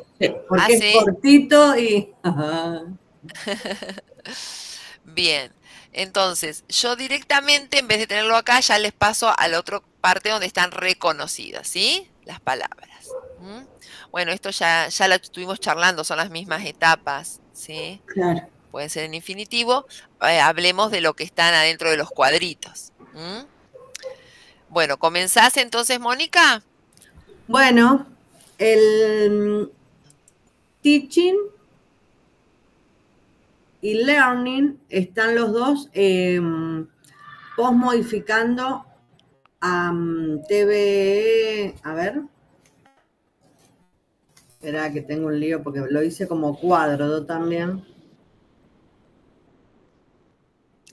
Porque ¿Ah, es cortito y. Bien. Entonces, yo directamente, en vez de tenerlo acá, ya les paso a la otra parte donde están reconocidas, ¿sí? Las palabras. Bueno, esto ya, ya lo estuvimos charlando, son las mismas etapas. ¿Sí? Claro. Puede ser en infinitivo. Eh, hablemos de lo que están adentro de los cuadritos. Bueno, ¿comenzás entonces, Mónica? Bueno, el teaching y learning están los dos eh, post modificando a TV, a ver, Espera que tengo un lío porque lo hice como cuadro también.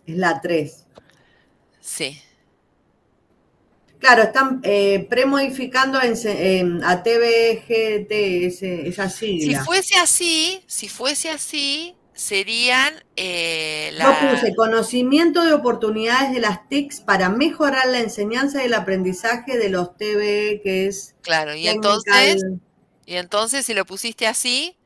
Es la 3. Sí. Claro, están eh, premodificando en, a TBGT esa sigla. Si fuese así, si fuese así, serían eh, la... Yo puse conocimiento de oportunidades de las TICs para mejorar la enseñanza y el aprendizaje de los TBE, que es... Claro, y entonces... Y entonces, si lo pusiste así,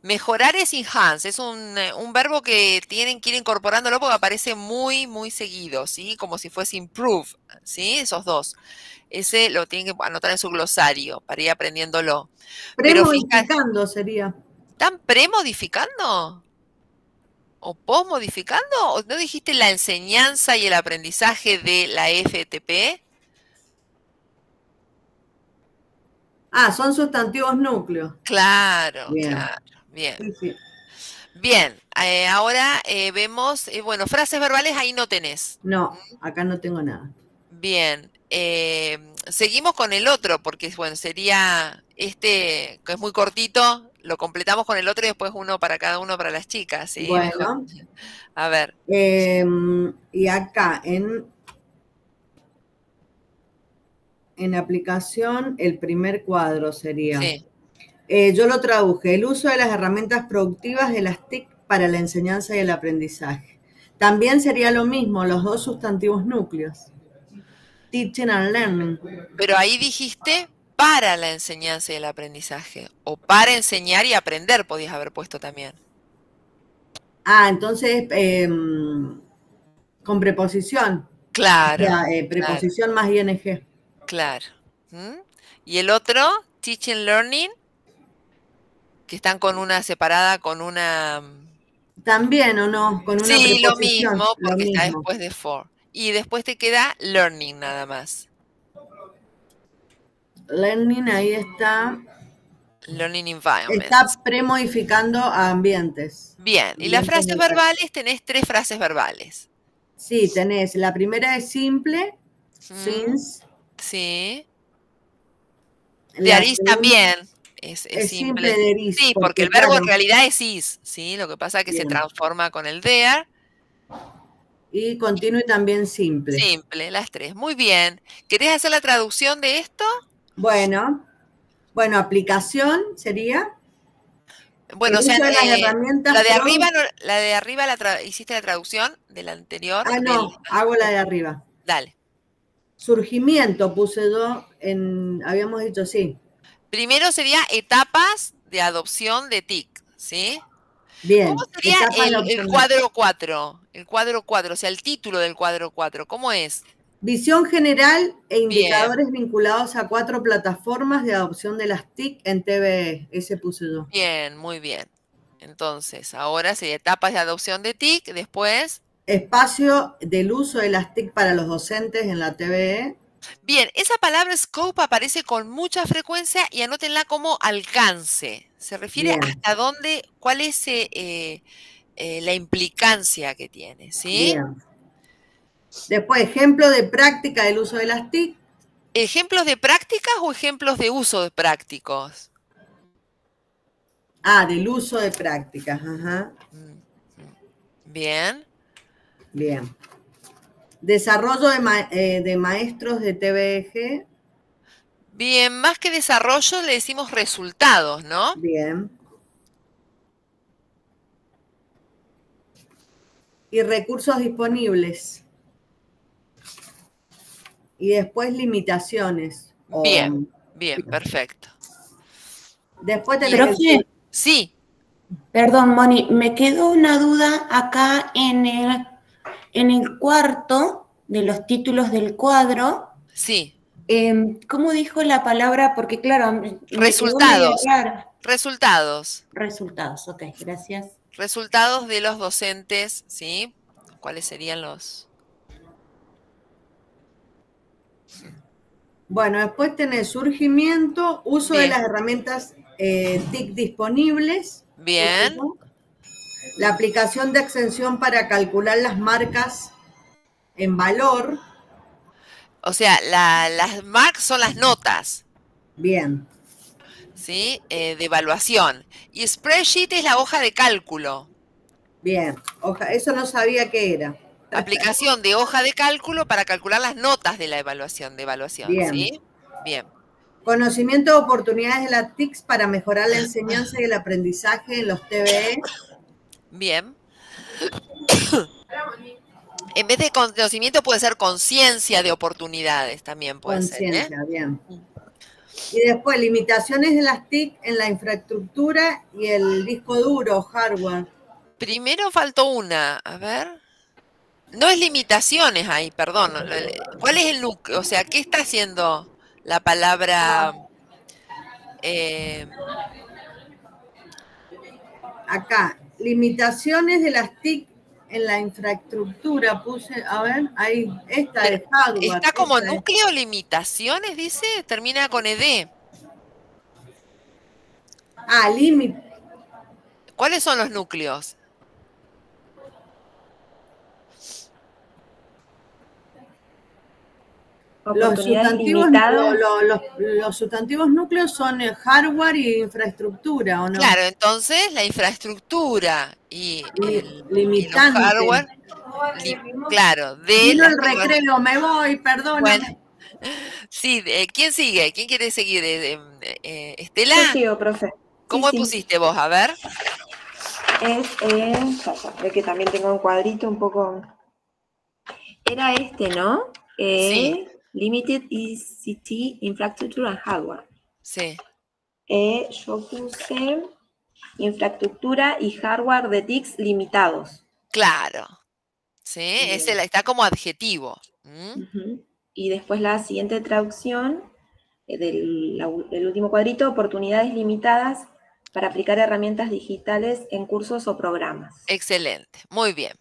mejorar es enhance, es un, eh, verbo que tienen que ir incorporándolo porque aparece muy, muy seguido, ¿sí? Como si fuese improve, ¿sí? Esos dos. Ese lo tienen que anotar en su glosario para ir aprendiéndolo. Premodificando sería. ¿Están premodificando? ¿O posmodificando? ¿O no dijiste la enseñanza y el aprendizaje de la FTP? Ah, son sustantivos núcleos. Claro, claro. Bien. Bien, eh, ahora eh, vemos, eh, bueno, frases verbales ahí no tenés. No, acá no tengo nada. Bien, seguimos con el otro, porque bueno, sería este, que es muy cortito, lo completamos con el otro y después uno para cada uno para las chicas. ¿sí? Bueno. A ver, Em, y acá en, en aplicación, el primer cuadro sería. sí, Eh, yo lo traduje, el uso de las herramientas productivas de las TIC para la enseñanza y el aprendizaje. También sería lo mismo, los dos sustantivos núcleos. Teaching and learning. pero ahí dijiste para la enseñanza y el aprendizaje, o para enseñar y aprender podías haber puesto también. Ah, entonces, em, con preposición. Claro, eh, preposición más ING. Claro. ¿Mm? Y el otro, teaching learning, que están con una separada, con una... También, ¿o no? Con una Sí, lo mismo, lo porque está mismo. después de for. Y después te queda learning nada más. Learning, ahí está. Learning environment. Está premodificando a ambientes. Bien, y las frases verbales, tenés tres frases verbales. Sí, tenés. La primera es simple, Mm, since. Sí. De La aris también. Es, es Es simple. simple de aris. Sí, porque el verbo claro, en realidad es is, ¿sí? Lo que pasa es que se transforma con el there. Y continuo y también simple. Simple, las tres. Muy bien. ¿Querés hacer la traducción de esto? Bueno, bueno, aplicación sería. Bueno, o sea, de eh, la de arriba, no- la de arriba la hiciste la traducción de la anterior. Ah, no, del- hago la de arriba. Dale. Surgimiento puse yo en. Habíamos dicho sí. Primero sería etapas de adopción de TIC, ¿sí? Bien. ¿Cómo sería el, cuadro 4? El cuadro 4, o sea, el título del cuadro 4, ¿cómo es? Visión general e Bien. indicadores vinculados a cuatro plataformas de adopción de las TIC en TVE. Ese puse yo. Bien, muy bien. Entonces, ahora sería etapas de adopción de TIC, después. Espacio del uso de las TIC para los docentes en la. TVE. Bien, esa palabra scope aparece con mucha frecuencia y anótenla como alcance. Se refiere Bien. hasta dónde, cuál es eh, eh, eh, la implicancia que tiene, ¿sí? Bien. Después, ejemplo de práctica del uso de las TIC. ¿Ejemplos de prácticas o ejemplos de uso de prácticos? Ah, del uso de prácticas. Ajá. Mm, Bien. Bien. Desarrollo de, ma- eh, de maestros de TVG. Bien, más que desarrollo le decimos resultados, ¿no? Bien. Y recursos disponibles. Y después limitaciones. o- Bien. Bien, perfecto. Después tenés el- Profe, Sí, perdón, Moni, me quedó una duda acá en el, en el cuarto de los títulos del cuadro. sí. Em, ¿Cómo dijo la palabra? Porque claro, Resultados. Resultados. Resultados, ok, gracias. Resultados de los docentes, ¿sí? ¿Cuáles serían los? Bueno, después tenés surgimiento, uso de las herramientas eh, TIC disponibles. Bien. La aplicación de extensión para calcular las marcas en valor. O sea, la- las marks son las notas, Bien. ¿sí? Eh, de evaluación. Y spreadsheet es la hoja de cálculo. Bien. Oja, eso no sabía qué era. Aplicación de hoja de cálculo para calcular las notas de la evaluación, de evaluación, Bien. ¿sí? Bien. Conocimiento de oportunidades de las TICs para mejorar la enseñanza y el aprendizaje en los TVE. Bien. En vez de conocimiento puede ser conciencia de oportunidades también puede ser. ¿eh? Bien. Y después, limitaciones de las TIC en la infraestructura y el disco duro, hardware. Primero faltó una, a ver. No es limitaciones ahí, perdón. ¿Cuál es el núcleo? O sea, ¿qué está haciendo la palabra? eh, Acá, limitaciones de las TIC en la infraestructura. Puse, a ver, ahí, esta es hardware. ¿Está como es- núcleo limitaciones, dice? Termina con ed. Ah, límite. ¿Cuáles son los núcleos? Los sustantivos, los, sustantivos, núcleos son el hardware y infraestructura, ¿o no? Claro, entonces la infraestructura y, el, limitante. hardware, claro, de el recreo, me voy, perdón. sí, ¿quién sigue? ¿Quién quiere seguir? Eh, eh, ¿Estela? Yo profe. ¿Cómo pusiste vos? A ver. Es, eh, que también tengo un cuadrito un poco... Era este, ¿no? sí. Limited ECT Infrastructure and Hardware. Sí. Eh, yo puse infraestructura y hardware de TICs limitados. Claro. Sí, ese está como adjetivo. Y después la siguiente traducción eh, del, último cuadrito, oportunidades limitadas para aplicar herramientas digitales en cursos o programas. Excelente, muy bien.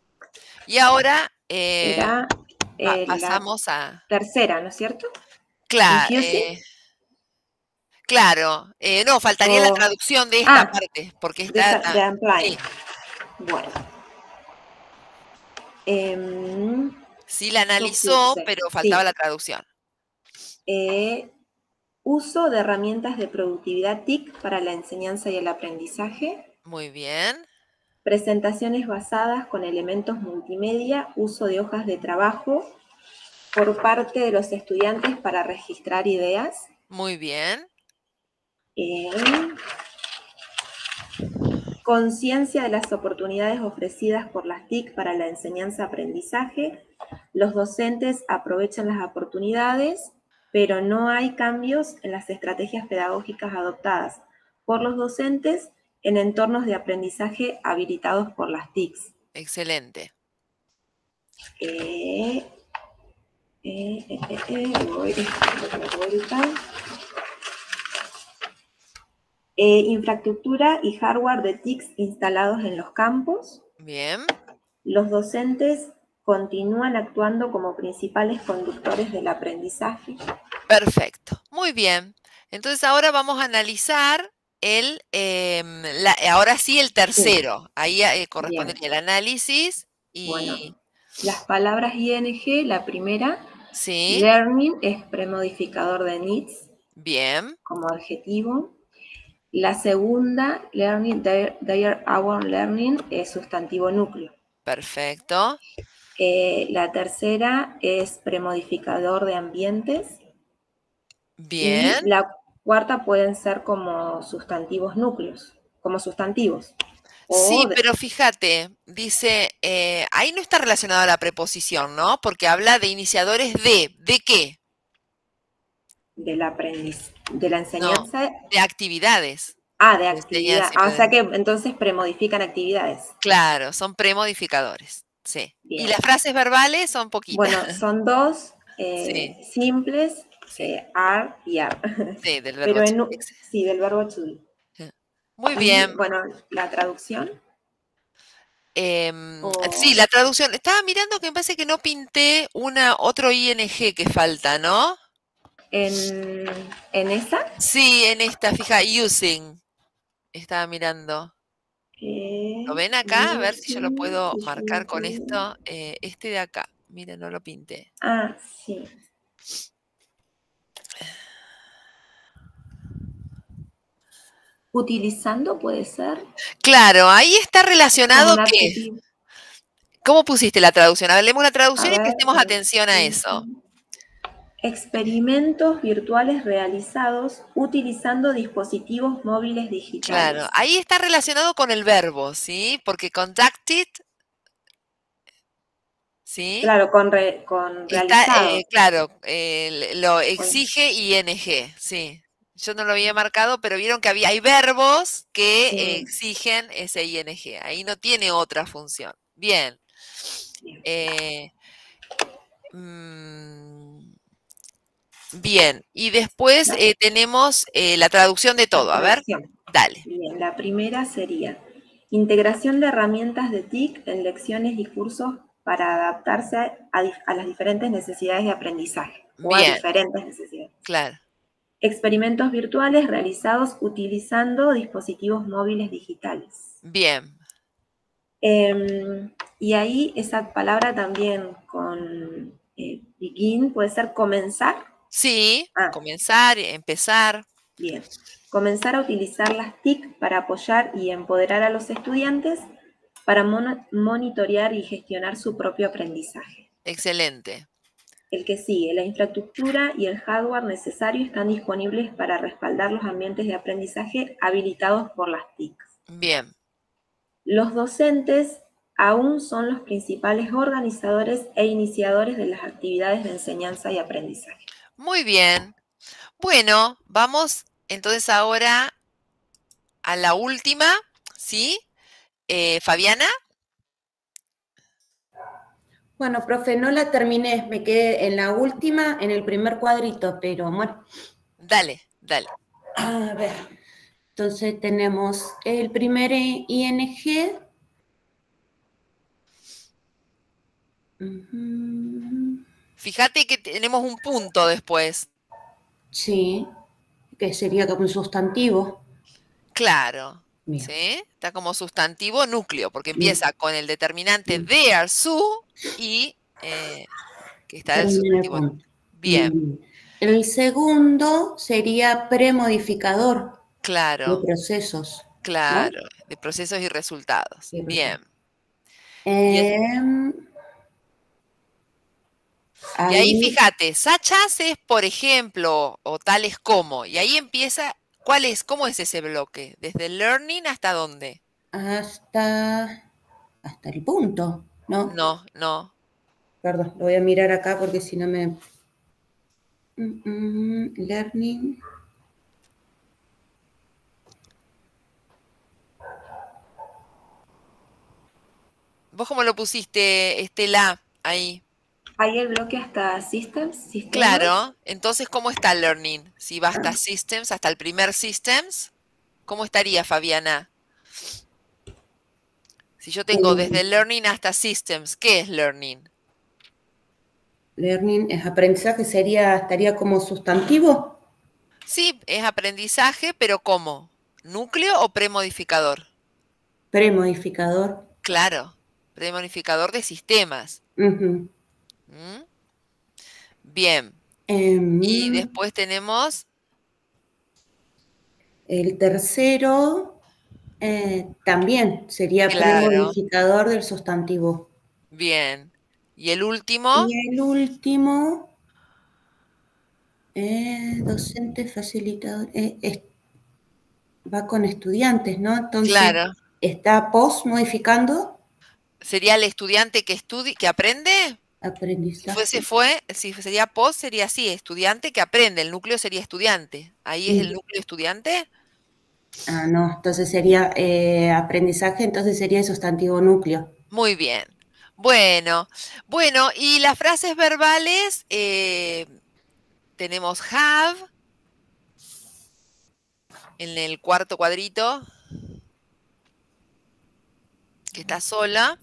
Y ahora eh, pasamos a... Tercera, ¿no es cierto? Claro. Eh, claro, eh, no, faltaría la traducción de esta ah, parte, porque está... De, Bueno. Em, sí la analizó, pero faltaba la traducción. Uso de herramientas de productividad TIC para la enseñanza y el aprendizaje. Muy bien. Presentaciones basadas con elementos multimedia, uso de hojas de trabajo por parte de los estudiantes para registrar ideas. Muy bien. conciencia de las oportunidades ofrecidas por las TIC para la enseñanza-aprendizaje. Los docentes aprovechan las oportunidades, pero no hay cambios en las estrategias pedagógicas adoptadas por los docentes en entornos de aprendizaje habilitados por las TICs. Excelente. Eh, eh, eh, infraestructura y hardware de TICs instalados en los campos. Bien. Los docentes continúan actuando como principales conductores del aprendizaje. Perfecto, muy bien. Entonces ahora vamos a analizar el, em, ahora sí el tercero, ahí eh, corresponde el análisis y... Bueno, las palabras ING, la primera, sí. learning es premodificador de needs. Bien. Como adjetivo. La segunda, learning, their, our learning, es sustantivo núcleo. Perfecto. Eh, la tercera es premodificador de ambientes. Bien. la Cuarta pueden ser como sustantivos núcleos, como sustantivos. Sí, pero fíjate, dice, eh, ahí no está relacionada la preposición, ¿no? Porque habla de iniciadores de, ¿de qué? De la aprendiz, de la enseñanza. de actividades. Ah, de actividades. Ah, o sea que entonces premodifican actividades. Claro, son premodificadores, sí. Y las frases verbales son poquitas. Bueno, son dos eh, simples Sí, y are. Sí, del verbo Pero Sí, del verbo to Muy bien. bueno, la traducción. Em, sí, la traducción. Estaba mirando que me parece que no pinté una otro ing que falta, ¿no? ¿En, ¿En esa? Sí, en esta, fija, using. Estaba mirando. ¿Lo ven acá? A ver si yo lo puedo marcar con esto. Eh, este de acá. Miren, no lo pinté. Ah, sí. Utilizando, puede ser. Claro, ahí está relacionado que... ¿Cómo pusiste la traducción? Leemos la traducción y prestemos atención a eso. Experimentos virtuales realizados utilizando dispositivos móviles digitales. Claro, ahí está relacionado con el verbo, ¿sí? Porque conducted ¿Sí? Claro, con, con realizado. Eh, claro, lo exige ING, sí. Yo no lo había marcado, pero vieron que había, hay verbos que exigen ese ing. Ahí no tiene otra función. Bien. Eh, mm, bien. Y después eh, tenemos eh, la traducción de todo. A ver, dale. Bien, la primera sería integración de herramientas de TIC en lecciones y cursos para adaptarse a, las diferentes necesidades de aprendizaje. O a diferentes necesidades. Claro. Experimentos virtuales realizados utilizando dispositivos móviles digitales. Bien. Em, y ahí esa palabra también con eh, begin puede ser comenzar. Sí, Ah. comenzar, empezar. Bien. Comenzar a utilizar las TIC para apoyar y empoderar a los estudiantes para monitorear y gestionar su propio aprendizaje. Excelente. El que sigue, la infraestructura y el hardware necesarios están disponibles para respaldar los ambientes de aprendizaje habilitados por las TIC. Bien. Los docentes aún son los principales organizadores e iniciadores de las actividades de enseñanza y aprendizaje. Muy bien. Bueno, vamos entonces ahora a la última, ¿sí? Eh, Fabiana. Bueno, profe, no la terminé, me quedé en la última, en el primer cuadrito, pero bueno, Dale, dale. a ver. Entonces tenemos el primer ING. Ujú, Fíjate que tenemos un punto después. Sí, que sería como un sustantivo. Claro. Bien. ¿Sí? Está como sustantivo núcleo, porque empieza con el determinante there, su, y eh, que está el sustantivo. Bien. El segundo sería premodificador de claro, procesos. claro. De procesos y resultados. Sí, Bien. Em, Y ahí fíjate, Sachas es por ejemplo, o tales como, y ahí empieza, ¿cuál es? ¿Cómo es ese bloque? ¿Desde learning hasta dónde? hasta, hasta el punto, ¿no? No, no. Perdón, lo voy a mirar acá porque si no me... Mm, mm, learning. ¿Vos cómo lo pusiste, Estela, ahí? Hay el bloque hasta Systems. sistemas. Claro, entonces, ¿cómo está el learning? Si va hasta systems, hasta el primer systems, ¿cómo estaría, Fabiana? Si yo tengo Uh. desde learning hasta systems, ¿qué es learning? Learning es aprendizaje, sería, estaría como sustantivo. Sí, es aprendizaje, pero ¿cómo? ¿Núcleo o premodificador? Premodificador. Claro, premodificador de sistemas. Ujú. ¿Mm? Bien, Em, y después tenemos, el tercero eh, también sería Claro. premodificador del sustantivo. bien, y el último, Y el último, eh, docente facilitador, eh, va con estudiantes, ¿no? Entonces, claro, está post modificando sería el estudiante que estudia, que aprende. Si aprendizaje. fuese fue, si sería post, sería así, estudiante que aprende, el núcleo sería estudiante. Ahí es el núcleo estudiante. Ah, no, entonces sería eh, aprendizaje, entonces sería el sustantivo núcleo. Muy bien. Bueno, bueno, y las frases verbales, eh, tenemos have en el cuarto cuadrito, que está sola.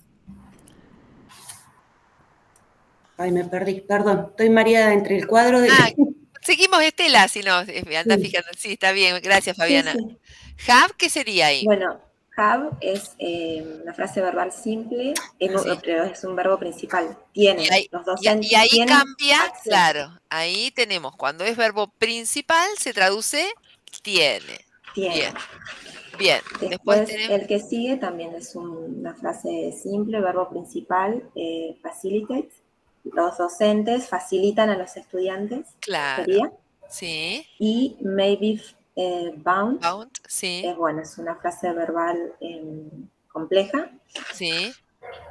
Ay, me perdí, perdón, estoy mareada entre el cuadro de... Ah, seguimos Estela, si no, eh, anda Sí. fijando. Sí, está bien, gracias Sí, Fabiana. sí. Have, ¿qué sería ahí? Bueno, have es eh, una frase verbal simple, es, Sí. pero es un verbo principal. Tiene, Y ahí- los Y, docentes y ahí tienen cambia, acceso. claro, ahí tenemos, cuando es verbo principal, se traduce tiene. Tienen. Bien. Bien, después Después, tenemos, el que sigue también es un- una frase simple, verbo principal, eh, facilitate. Los docentes facilitan a los estudiantes, claro, sería. sí, Y maybe eh, bound, bound, sí, es bueno, es una frase verbal em, compleja. sí,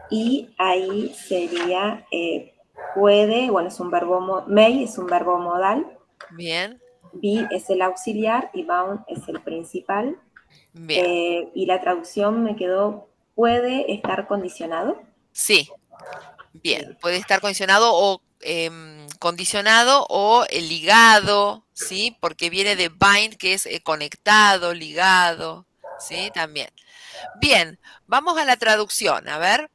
Y ahí sería eh, puede, bueno, es un verbo, may es un verbo modal, bien, be es el auxiliar y bound es el principal. bien, Eh, y la traducción me quedó puede estar condicionado. sí, bien, puede estar condicionado o em, condicionado o eh, ligado, ¿sí? Porque viene de bind, que es eh, conectado, ligado, ¿sí? También. Bien, vamos a la traducción, a ver.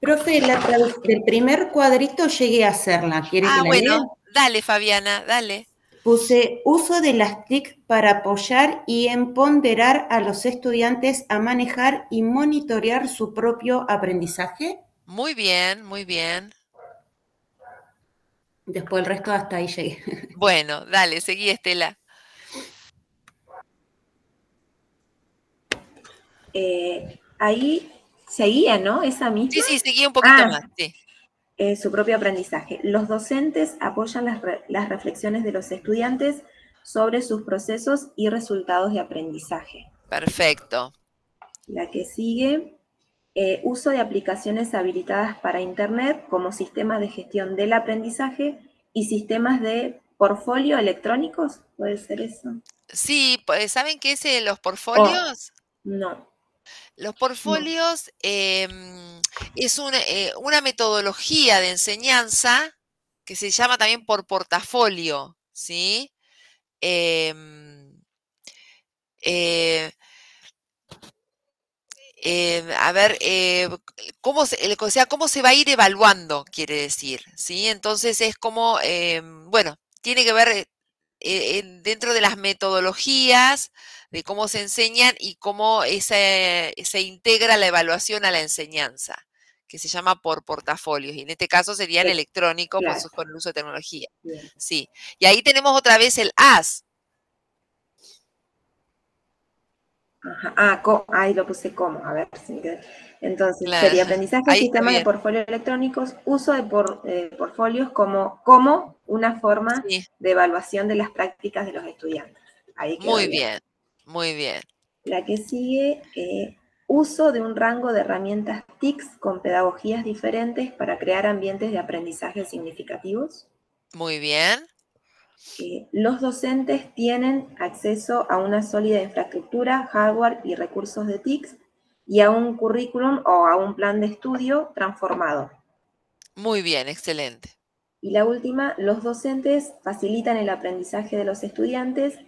Profe, la del primer cuadrito llegué a hacerla. ¿Quiere Ah, que la lea? bueno, dale, Fabiana, dale. Puse uso de las TIC para apoyar y empoderar a los estudiantes a manejar y monitorear su propio aprendizaje. Muy bien, muy bien. Después el resto hasta ahí llegué. Bueno, dale, seguí Estela. Eh, ahí seguía, ¿no? Esa misma. Sí, sí, seguía un poquito Ah. más. Sí. eh, su propio aprendizaje. Los docentes apoyan las, re- las reflexiones de los estudiantes sobre sus procesos y resultados de aprendizaje. Perfecto. La que sigue, eh, uso de aplicaciones habilitadas para Internet como sistemas de gestión del aprendizaje y sistemas de portfolio electrónicos. ¿Puede ser eso? Sí, pues, ¿saben qué es eh, Oh. los portfolios? No. Los portfolios em, es una, eh, una metodología de enseñanza que se llama también por portafolio, ¿sí? Eh, eh, a ver, eh, cómo se, el- o sea, cómo se va a ir evaluando, quiere decir, ¿sí? Entonces es como, em, bueno, tiene que ver eh, eh, en- dentro de las metodologías de cómo se enseñan y cómo ese- se integra la evaluación a la enseñanza, que se llama por portafolios. Y en este caso serían Sí, electrónicos claro. pues, con el uso de tecnología. Bien. Sí. Y ahí tenemos otra vez el AS. Ajá. Ah, co- ahí lo puse como, a ver si me quedé. Entonces, Claro, sería aprendizaje de ahí está sistemas de portfolios electrónicos, uso de por, eh, portfolios como, como una forma Sí, de evaluación de las prácticas de los estudiantes. Ahí muy bien, muy bien. La que sigue, eh, uso de un rango de herramientas TICS con pedagogías diferentes para crear ambientes de aprendizaje significativos. Muy bien. Eh, los docentes tienen acceso a una sólida infraestructura, hardware y recursos de TICS y a un currículum o a un plan de estudio transformado. Muy bien, excelente. Y la última, los docentes facilitan el aprendizaje de los estudiantes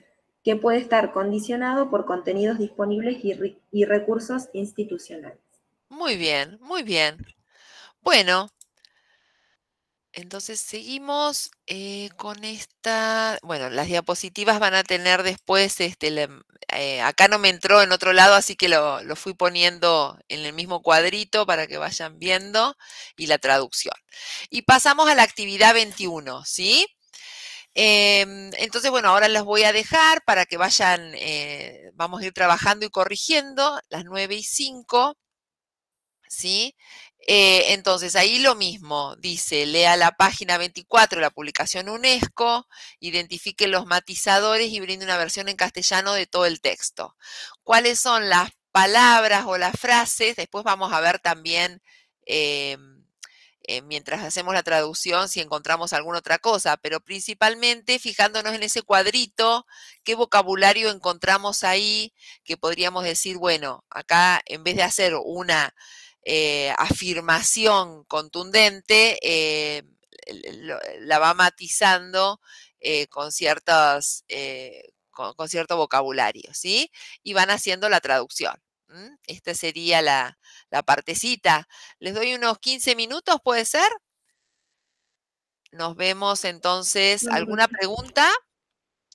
que puede estar condicionado por contenidos disponibles y recursos institucionales. Muy bien, muy bien. Bueno, entonces seguimos eh, con esta. Bueno, las diapositivas van a tener después, este, la- eh, acá no me entró en otro lado, así que lo, lo fui poniendo en el mismo cuadrito para que vayan viendo y la traducción. Y pasamos a la actividad 21, ¿sí? Em, entonces, bueno, ahora las voy a dejar para que vayan, eh, vamos a ir trabajando y corrigiendo las 9 y 5. ¿sí? Eh, entonces, ahí lo mismo, dice, lea la página 24 de la publicación UNESCO, identifique los matizadores y brinde una versión en castellano de todo el texto. ¿Cuáles son las palabras o las frases? Después vamos a ver también, eh, eh, mientras hacemos la traducción, si encontramos alguna otra cosa, pero principalmente fijándonos en ese cuadrito, qué vocabulario encontramos ahí, que podríamos decir, bueno, acá en vez de hacer una eh, afirmación contundente, eh, la va matizando eh, con, ciertas, con, con cierto vocabulario, ¿sí? Y van haciendo la traducción. Esta sería la, la partecita. Les doy unos 15 minutos, ¿puede ser? Nos vemos entonces. ¿Alguna pregunta?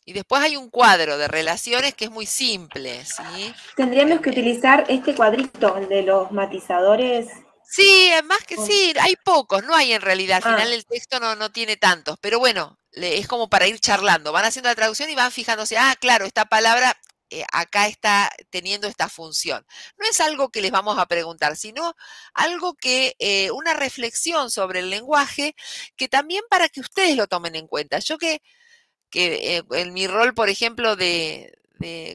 Y después hay un cuadro de relaciones que es muy simple, ¿sí? Tendríamos que utilizar este cuadrito, el de los matizadores. Sí, eh, más que Oh. sí, hay pocos, no hay en realidad. Al Ah. final el texto no, no tiene tantos, pero bueno, es como para ir charlando. Van haciendo la traducción y van fijándose, ah, claro, esta palabra eh, acá está teniendo esta función. No es algo que les vamos a preguntar, sino algo que, eh, una reflexión sobre el lenguaje, que también para que ustedes lo tomen en cuenta. Yo que, que eh, en mi rol, por ejemplo, de,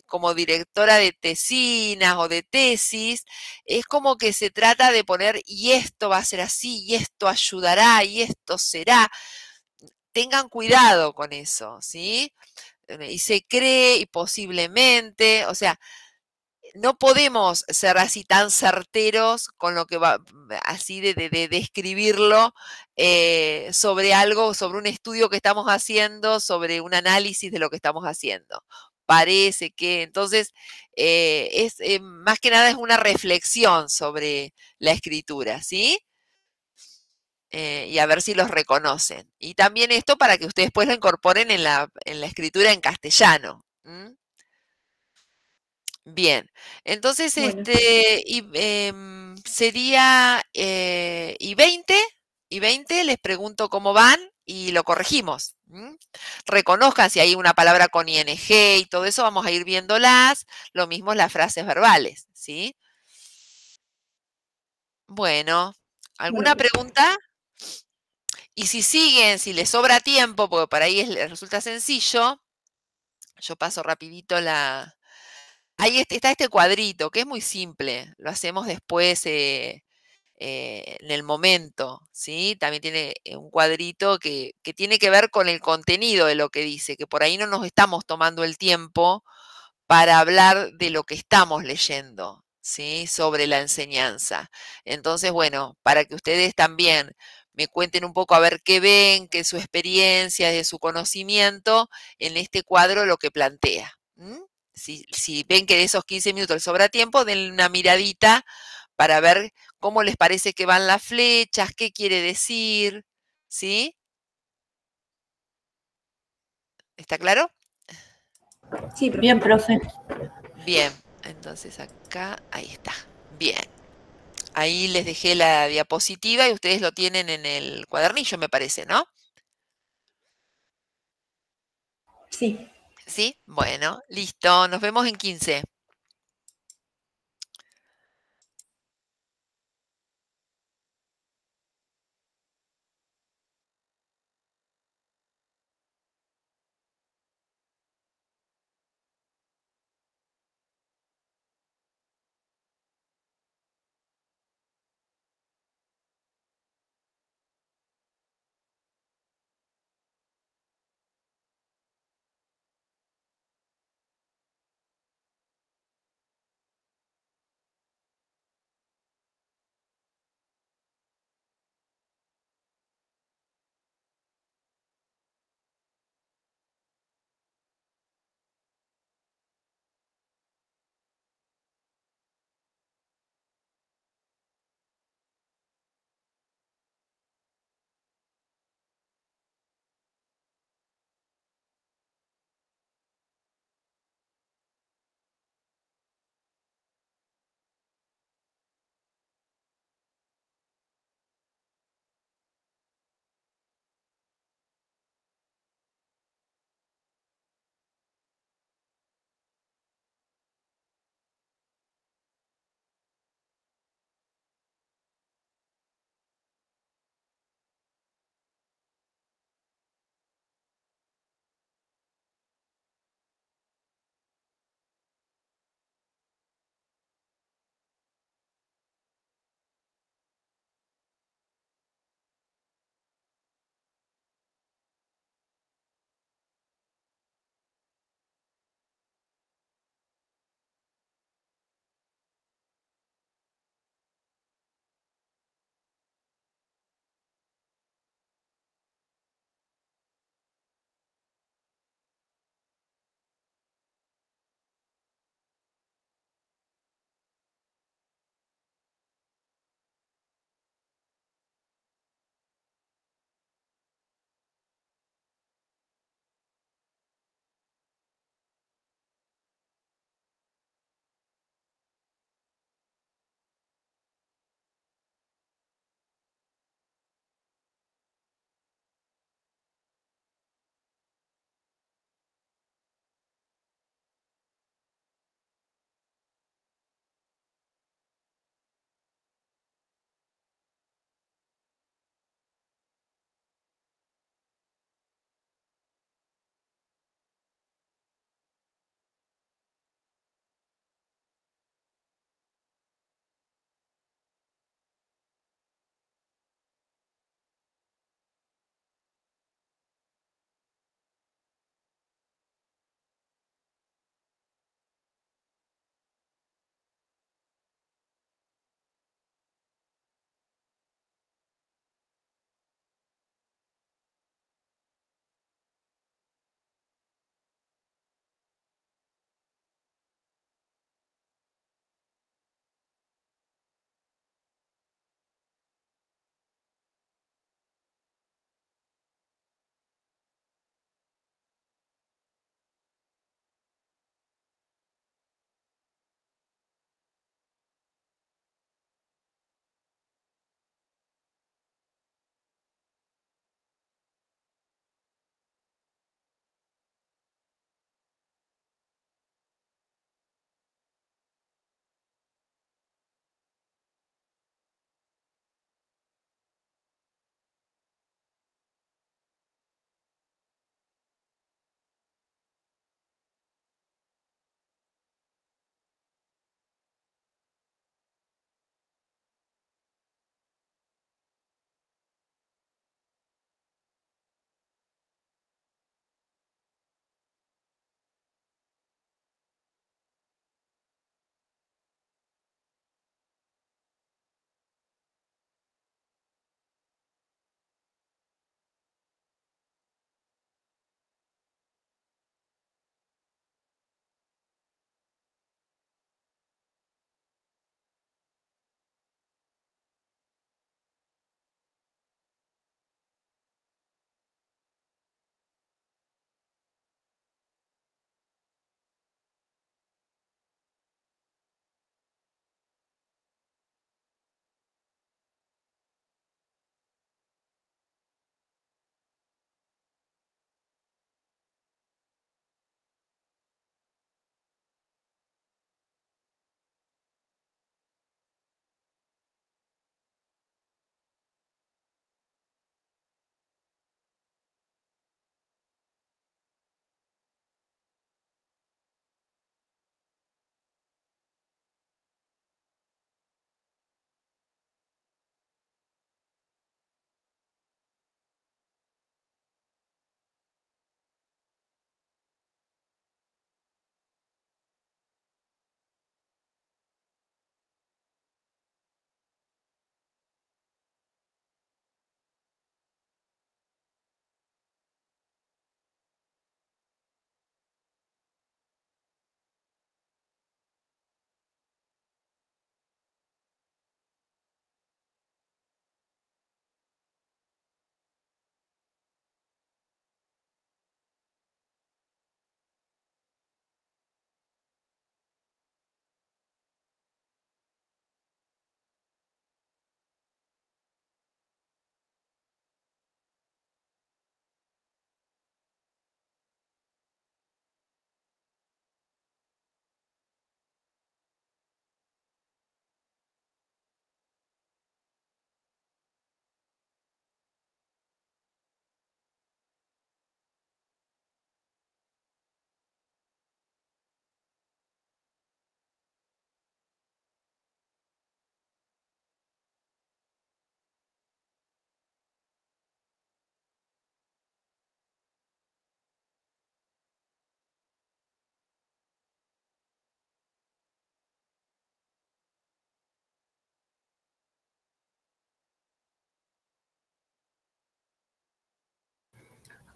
como directora de tesinas o de tesis, es como que se trata de poner y esto va a ser así, y esto ayudará, y esto será. Tengan cuidado con eso, ¿sí? Eh, Y se cree y posiblemente, o sea, no podemos ser así tan certeros con lo que va, así de, de, de describirlo eh, sobre algo, sobre un estudio que estamos haciendo, sobre un análisis de lo que estamos haciendo. Parece que, entonces, eh, es eh, más que nada es una reflexión sobre la escritura, ¿sí? y a ver si los reconocen. Y también esto para que ustedes después lo incorporen en la escritura en castellano. Bien, entonces este y, em, sería eh, y 20, y 20 les pregunto cómo van y lo corregimos. Reconozcan si hay una palabra con ing y todo eso, vamos a ir viéndolas. Lo mismo las frases verbales, ¿sí? Bueno, ¿alguna pregunta? Y si siguen, si les sobra tiempo, porque para ahí les resulta sencillo, yo paso rapidito la... Ahí está este cuadrito, que es muy simple. Lo hacemos después eh, eh, en el momento, ¿sí? También tiene eh, un cuadrito que, tiene que ver con el contenido de lo que dice, que por ahí no nos estamos tomando el tiempo para hablar de lo que estamos leyendo, ¿sí? Sobre la enseñanza. Entonces, bueno, para que ustedes también me cuenten un poco a ver qué ven, qué es su experiencia, de su conocimiento en este cuadro lo que plantea. Si, si, ven que de esos 15 minutos les sobra tiempo, den una miradita para ver cómo les parece que van las flechas, qué quiere decir, ¿sí? ¿Está claro? Sí, profe. Bien, profe. Bien, entonces acá, ahí está. Bien. Ahí les dejé la diapositiva y ustedes lo tienen en el cuadernillo, me parece, ¿no? Sí. ¿Sí? Bueno, listo. Nos vemos en 15.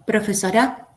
Profesora.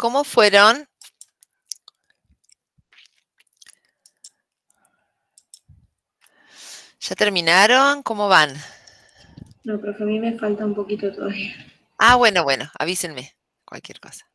¿Cómo fueron? ¿Ya terminaron? ¿Cómo van? No, profe, a mí me falta un poquito todavía. Ah, bueno, bueno, avísenme cualquier cosa.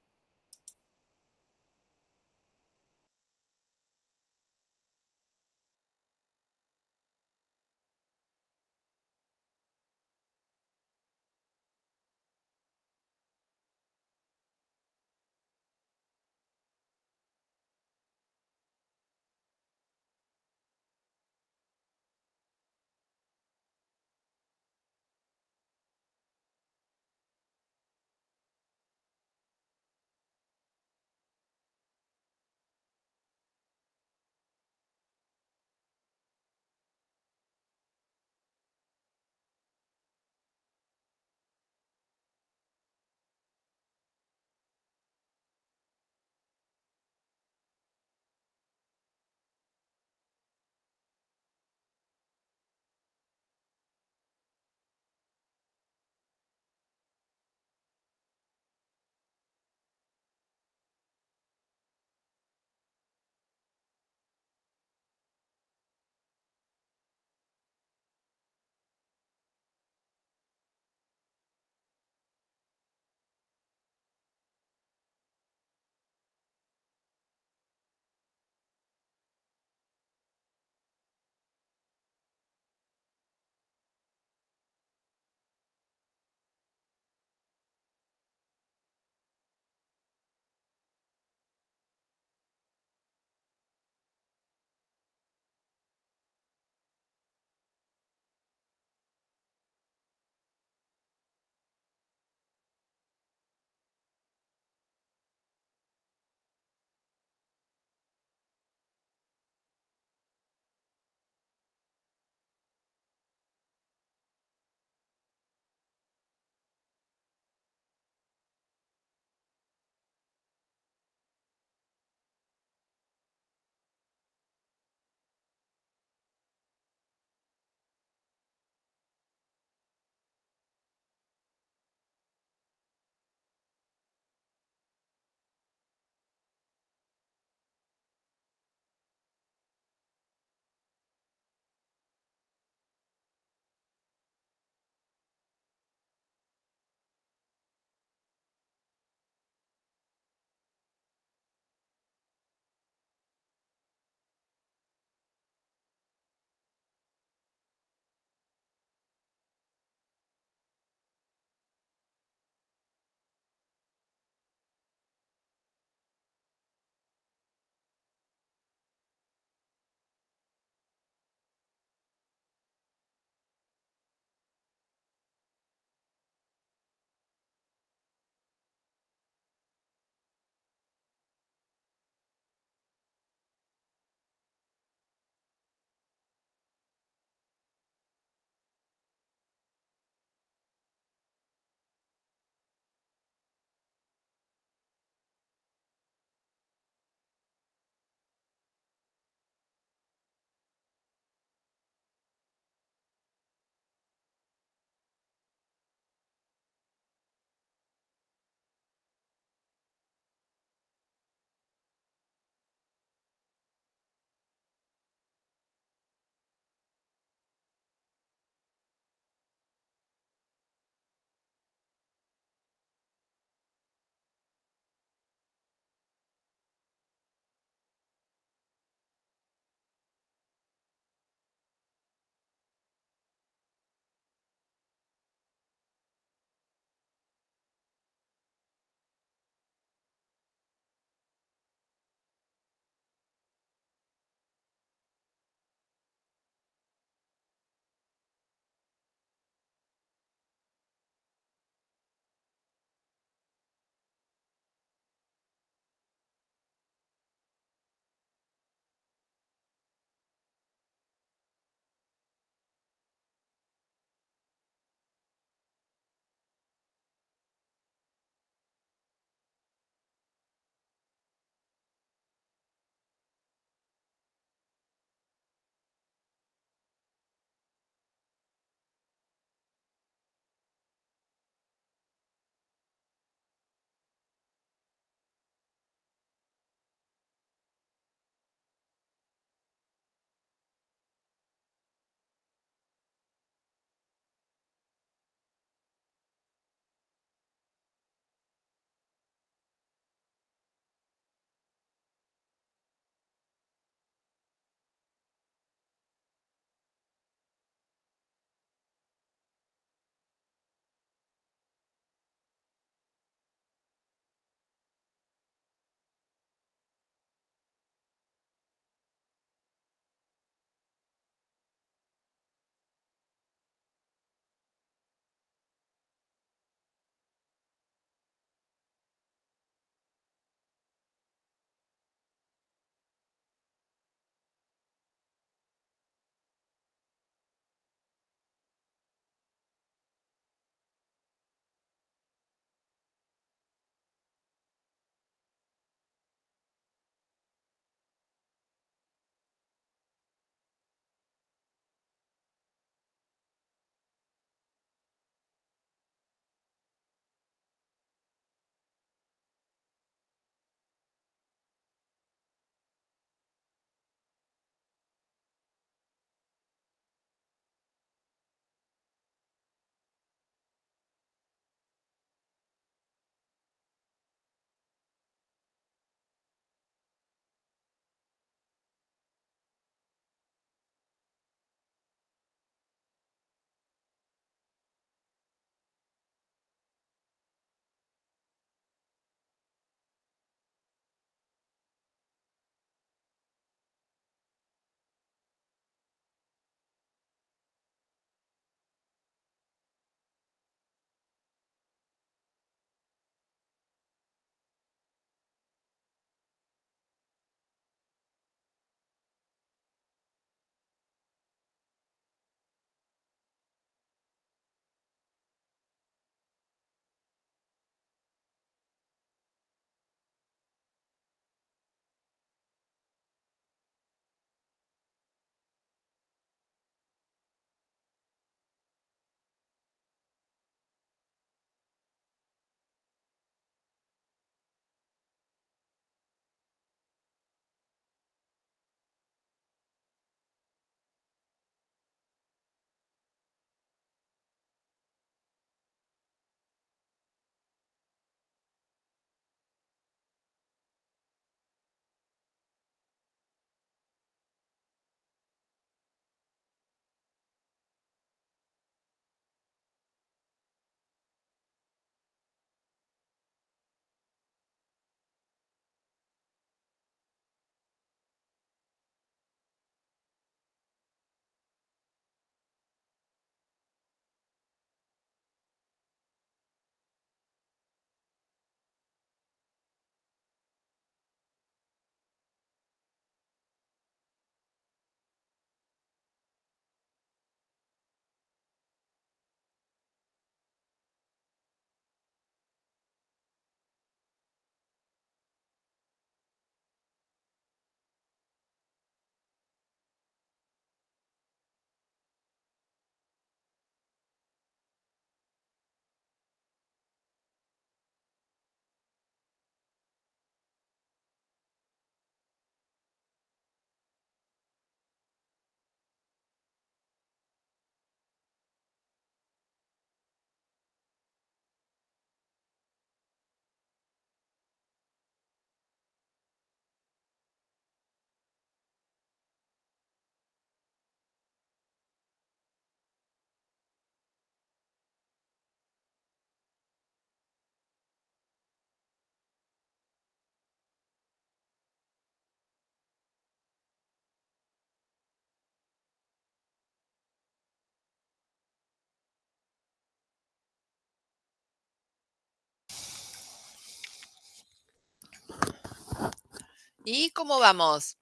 ¿Y cómo vamos?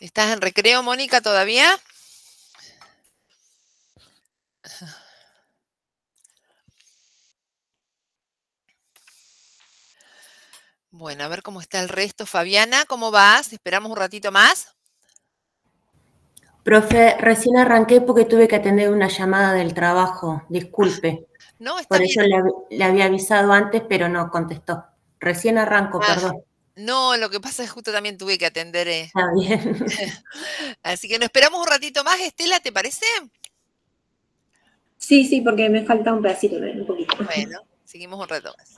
¿Estás en recreo, Mónica, todavía? Bueno, a ver cómo está el resto. Fabiana, ¿cómo vas? ¿Esperamos un ratito más? Profe, recién arranqué porque tuve que atender una llamada del trabajo, disculpe. No, está Por bien. eso le, le había avisado antes, pero no contestó. Recién arranco, Ah. perdón. No, lo que pasa es que justo también tuve que atender. eh, Está bien. Así que nos esperamos un ratito más, Estela, ¿te parece? Sí, sí, porque me falta un pedacito, un poquito. Bueno, seguimos un rato más.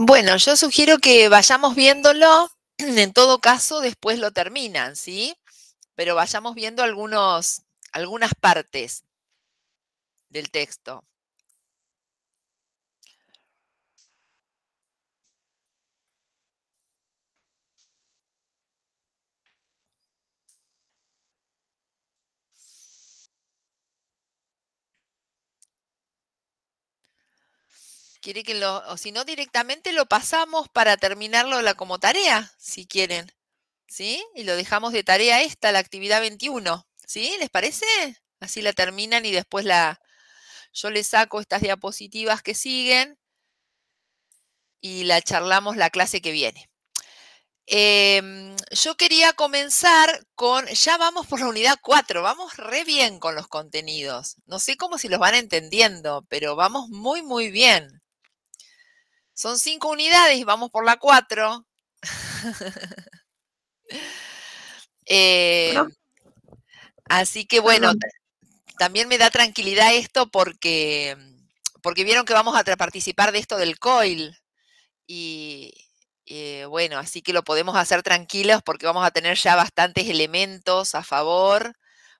Bueno, yo sugiero que vayamos viéndolo. En todo caso, después lo terminan, ¿sí? Pero vayamos viendo algunos, algunas partes del texto. Que lo, o si no, directamente lo pasamos para terminarlo la, como tarea, si quieren. ¿Sí? Y lo dejamos de tarea esta, la actividad 21. ¿Sí? ¿Les parece? Así la terminan y después la, yo les saco estas diapositivas que siguen y la charlamos la clase que viene. Em, yo quería comenzar con, ya vamos por la unidad 4, vamos re bien con los contenidos. No sé cómo si los van entendiendo, pero vamos muy, muy bien. Son cinco unidades y vamos por la cuatro. Eh, así que bueno, también me da tranquilidad esto porque, porque vieron que vamos a participar de esto del COIL. Y eh, bueno, así que lo podemos hacer tranquilos porque vamos a tener ya bastantes elementos a favor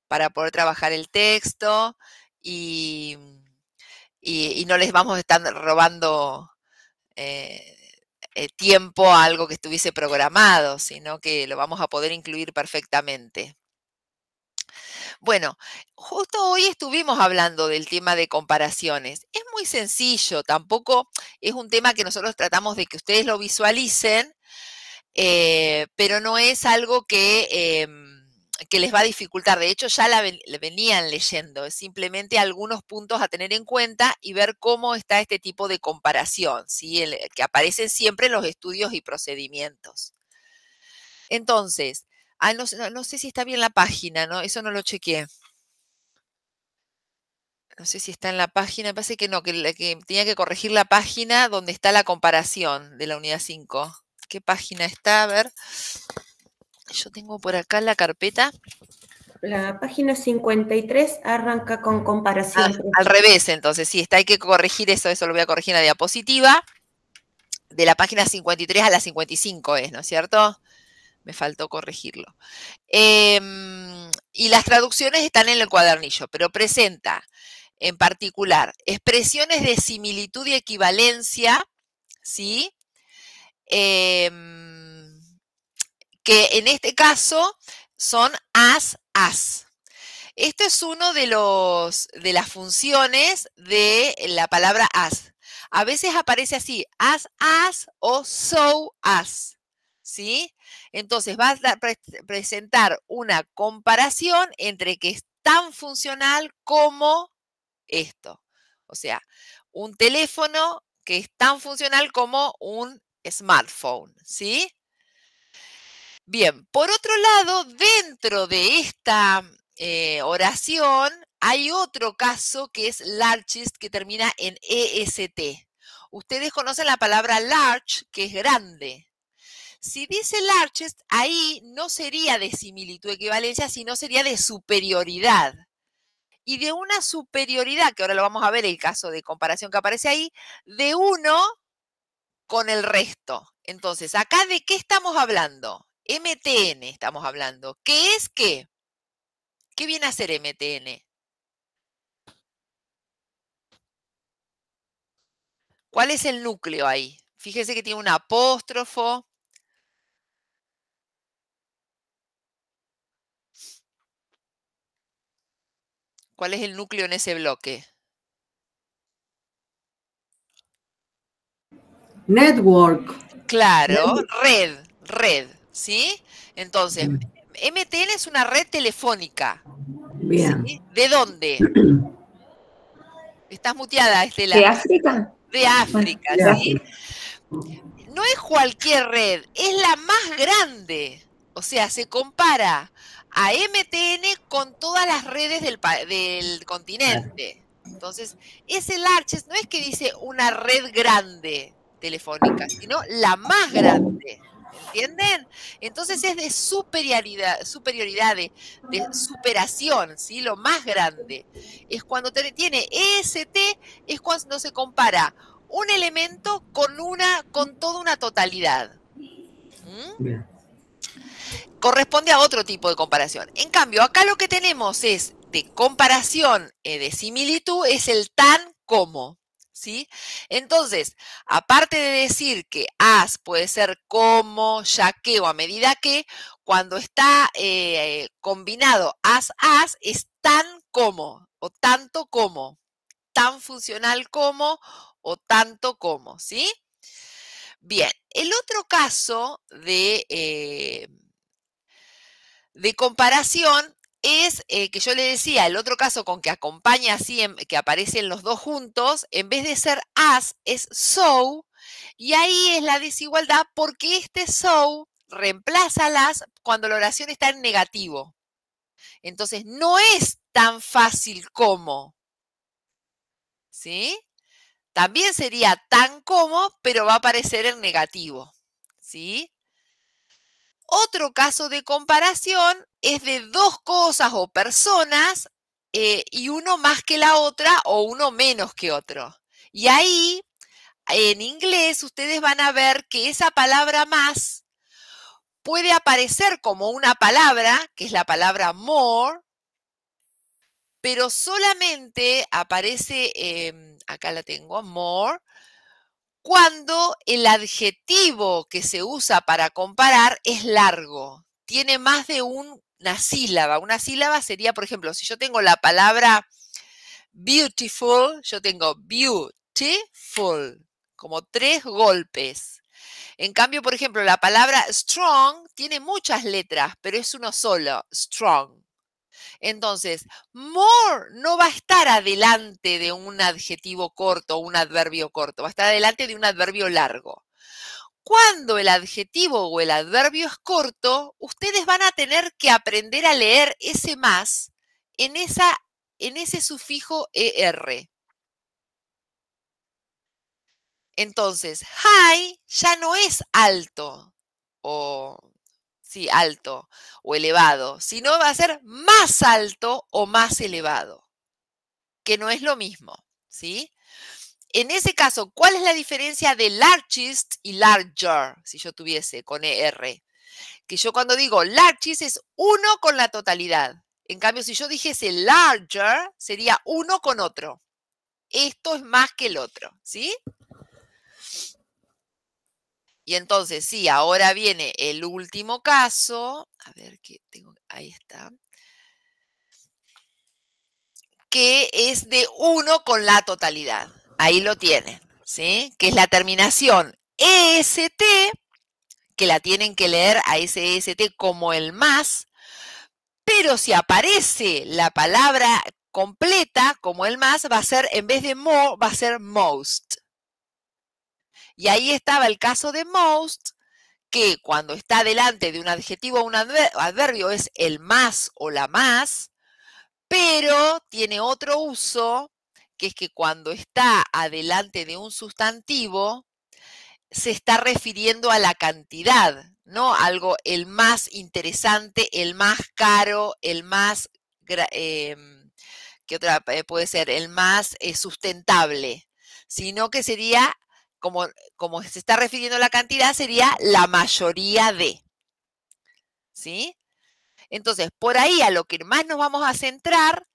para poder trabajar el texto y, y no les vamos a estar robando eh, eh, tiempo a algo que estuviese programado, sino que lo vamos a poder incluir perfectamente. Bueno, justo hoy estuvimos hablando del tema de comparaciones. Es muy sencillo, tampoco es un tema que nosotros tratamos de que ustedes lo visualicen, eh, pero no es algo que em, que les va a dificultar. De hecho, ya la, venían leyendo. Es simplemente algunos puntos a tener en cuenta y ver cómo está este tipo de comparación, ¿sí? que aparecen siempre en los estudios y procedimientos. Entonces, ah, no, sé si está bien la página, ¿no? Eso no lo chequeé. No sé si está en la página, me parece que no, que, que tenía que corregir la página donde está la comparación de la unidad 5. ¿Qué página está? A ver. Yo tengo por acá la carpeta. La página 53 arranca con comparación. al revés, entonces, sí, está, hay que corregir eso, eso lo voy a corregir en la diapositiva. De la página 53 a la 55 es, ¿no es cierto? Me faltó corregirlo. Em, y las traducciones están en el cuadernillo, pero presenta en particular expresiones de similitud y equivalencia, ¿sí? Eh, que en este caso son as, as. Este es uno de, los, de las funciones de la palabra as. A veces aparece así, as, as o so as. ¿Sí? Entonces va a presentar una comparación entre que es tan funcional como esto. O sea, un teléfono que es tan funcional como un smartphone, ¿sí? Bien, por otro lado, dentro de esta eh, oración hay otro caso que es largest, que termina en EST. Ustedes conocen la palabra large, que es grande. Si dice largest, ahí no sería de similitud equivalencia, sino sería de superioridad. Y de una superioridad, que ahora lo vamos a ver el caso de comparación que aparece ahí, de uno con el resto. Entonces, acá de qué estamos hablando? MTN estamos hablando. ¿Qué es qué? ¿Qué viene a ser MTN? ¿Cuál es el núcleo ahí? Fíjese que tiene un apóstrofo. ¿Cuál es el núcleo en ese bloque? Network. Claro, red, red. ¿Sí? Entonces, MTN es una red telefónica. Bien. ¿De dónde? Estás muteada, Estela. ¿De África? De África, ¿sí? No es cualquier red, es la más grande. O sea, se compara a MTN con todas las redes del, del continente. Entonces, ese Larches no es que dice una red grande telefónica, sino la más grande. ¿Entienden? Entonces es de superioridad, superioridad de, superación, ¿sí? Lo más grande. Es cuando tiene EST, es cuando se compara un elemento con una, con toda una totalidad. ¿Mm? Corresponde a otro tipo de comparación. En cambio, acá lo que tenemos es de comparación, de similitud, es el tan como. ¿Sí? Entonces, aparte de decir que as puede ser como, ya que o a medida que, cuando está eh, combinado as, as, es tan como o tanto como, tan funcional como o tanto como, ¿sí? Bien, el otro caso de, eh, de comparación es eh, que yo le decía, el otro caso con que acompaña así, que aparecen los dos juntos, en vez de ser as, es so, y ahí es la desigualdad porque este so reemplaza las cuando la oración está en negativo. Entonces, no es tan fácil como. ¿Sí? También sería tan como, pero va a aparecer en negativo. ¿Sí? Otro caso de comparación es de dos cosas o personas eh, y uno más que la otra o uno menos que otro. Y ahí, en inglés, ustedes van a ver que esa palabra más puede aparecer como una palabra, que es la palabra more, pero solamente aparece, em, acá la tengo, more, cuando el adjetivo que se usa para comparar es largo, tiene más de una sílaba. Una sílaba sería, por ejemplo, si yo tengo la palabra beautiful, yo tengo beautiful, como tres golpes. En cambio, por ejemplo, la palabra strong tiene muchas letras, pero es uno solo, strong. Entonces, more no va a estar adelante de un adjetivo corto o un adverbio corto, va a estar adelante de un adverbio largo. Cuando el adjetivo o el adverbio es corto, ustedes van a tener que aprender a leer ese más en, esa, en ese sufijo ER. Entonces, high ya no es alto o sí, alto o elevado, sino va a ser más alto o más elevado, que no es lo mismo, ¿sí? En ese caso, ¿cuál es la diferencia de largest y larger, si yo tuviese con ER? Que yo cuando digo largest es uno con la totalidad. En cambio, si yo dijese larger, sería uno con otro. Esto es más que el otro, ¿sí? Y entonces, sí, ahora viene el último caso. A ver qué tengo. Ahí está. Que es de uno con la totalidad. Ahí lo tienen, ¿sí? Que es la terminación EST, que la tienen que leer a ese EST como el más, pero si aparece la palabra completa como el más, va a ser, en vez de more, va a ser most. Y ahí estaba el caso de most, que cuando está delante de un adjetivo o un adverbio es el más o la más, pero tiene otro uso, que es que cuando está adelante de un sustantivo, se está refiriendo a la cantidad, ¿no? Algo, el más interesante, el más caro, el más, em, ¿qué otra eh, puede ser? El más eh, sustentable, sino que sería como, se está refiriendo la cantidad, sería la mayoría de. ¿Sí? Entonces, por ahí a lo que más nos vamos a centrar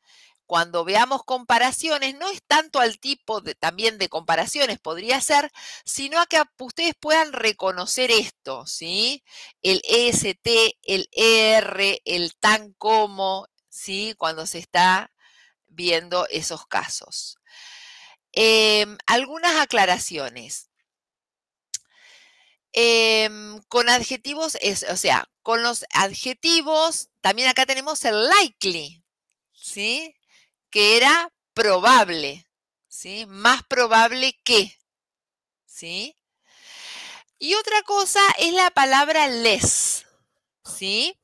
cuando veamos comparaciones, no es tanto al tipo también de comparaciones, podría ser, sino a que ustedes puedan reconocer esto, ¿sí? El EST, el ER, el tan como, ¿sí? Cuando se está viendo esos casos. Em, algunas aclaraciones. Em, con adjetivos, es, o sea, con los adjetivos, también acá tenemos el likely, ¿sí? Que era probable, ¿sí? Más probable que, ¿sí? Y otra cosa es la palabra less, ¿sí?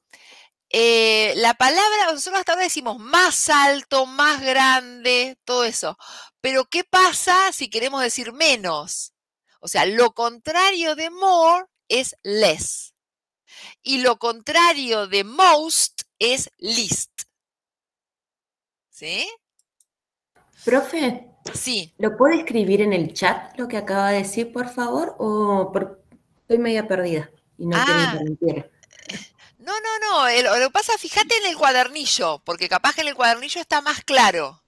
Eh, la palabra, nosotros hasta ahora decimos más alto, más grande, todo eso. Pero ¿qué pasa si queremos decir menos? O sea, lo contrario de more es less. Y lo contrario de most es least. ¿Sí? Profe, Sí. ¿Lo puede escribir en el chat lo que acaba de decir, por favor? O por... estoy media perdida y no quiero Ah. interrumpir. No, no, no. el- lo que pasa, fíjate en el cuadernillo, porque capaz que en el cuadernillo está más claro.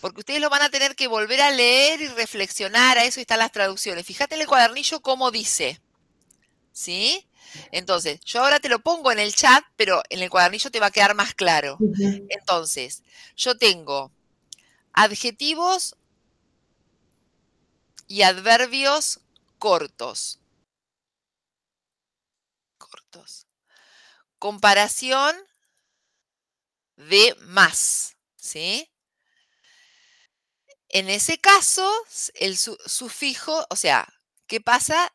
Porque ustedes lo van a tener que volver a leer y reflexionar, a eso están las traducciones. Fíjate en el cuadernillo cómo dice. ¿Sí? Entonces, yo ahora te lo pongo en el chat, pero en el cuadernillo te va a quedar más claro. Entonces, yo tengo adjetivos y adverbios cortos. Comparación de más, ¿sí? En ese caso, el su- sufijo, o sea, ¿qué pasa?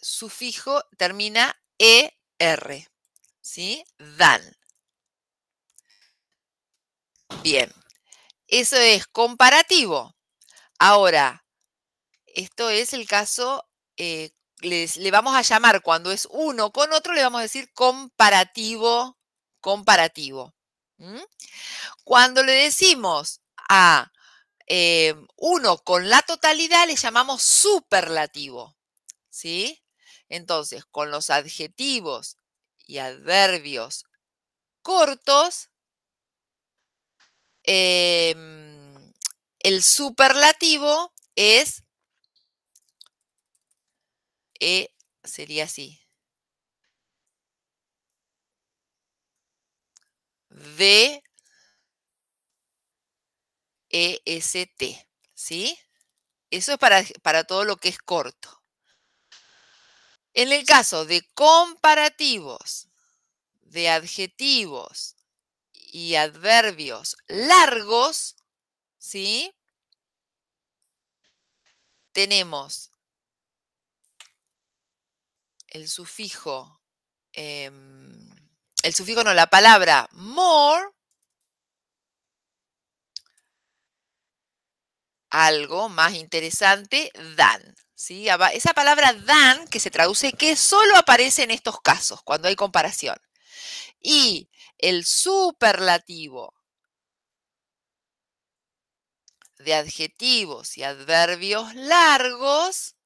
Sufijo termina ER, ¿sí? Dan. Bien, eso es comparativo. Ahora, esto es el caso, eh, les- le vamos a llamar cuando es uno con otro, le vamos a decir comparativo, comparativo. Cuando le decimos a eh, uno con la totalidad, le llamamos superlativo. ¿Sí? Entonces, con los adjetivos y adverbios cortos, em, el superlativo es, E, sería así. D, E, S, T. ¿Sí? Eso es para, para todo lo que es corto. En el caso de comparativos, de adjetivos y adverbios largos, ¿sí? Tenemos el sufijo, em, el sufijo no, la palabra more, algo más interesante, than. ¿sí? Esa palabra than, que se traduce que solo aparece en estos casos, cuando hay comparación. Y el superlativo de adjetivos y adverbios largos,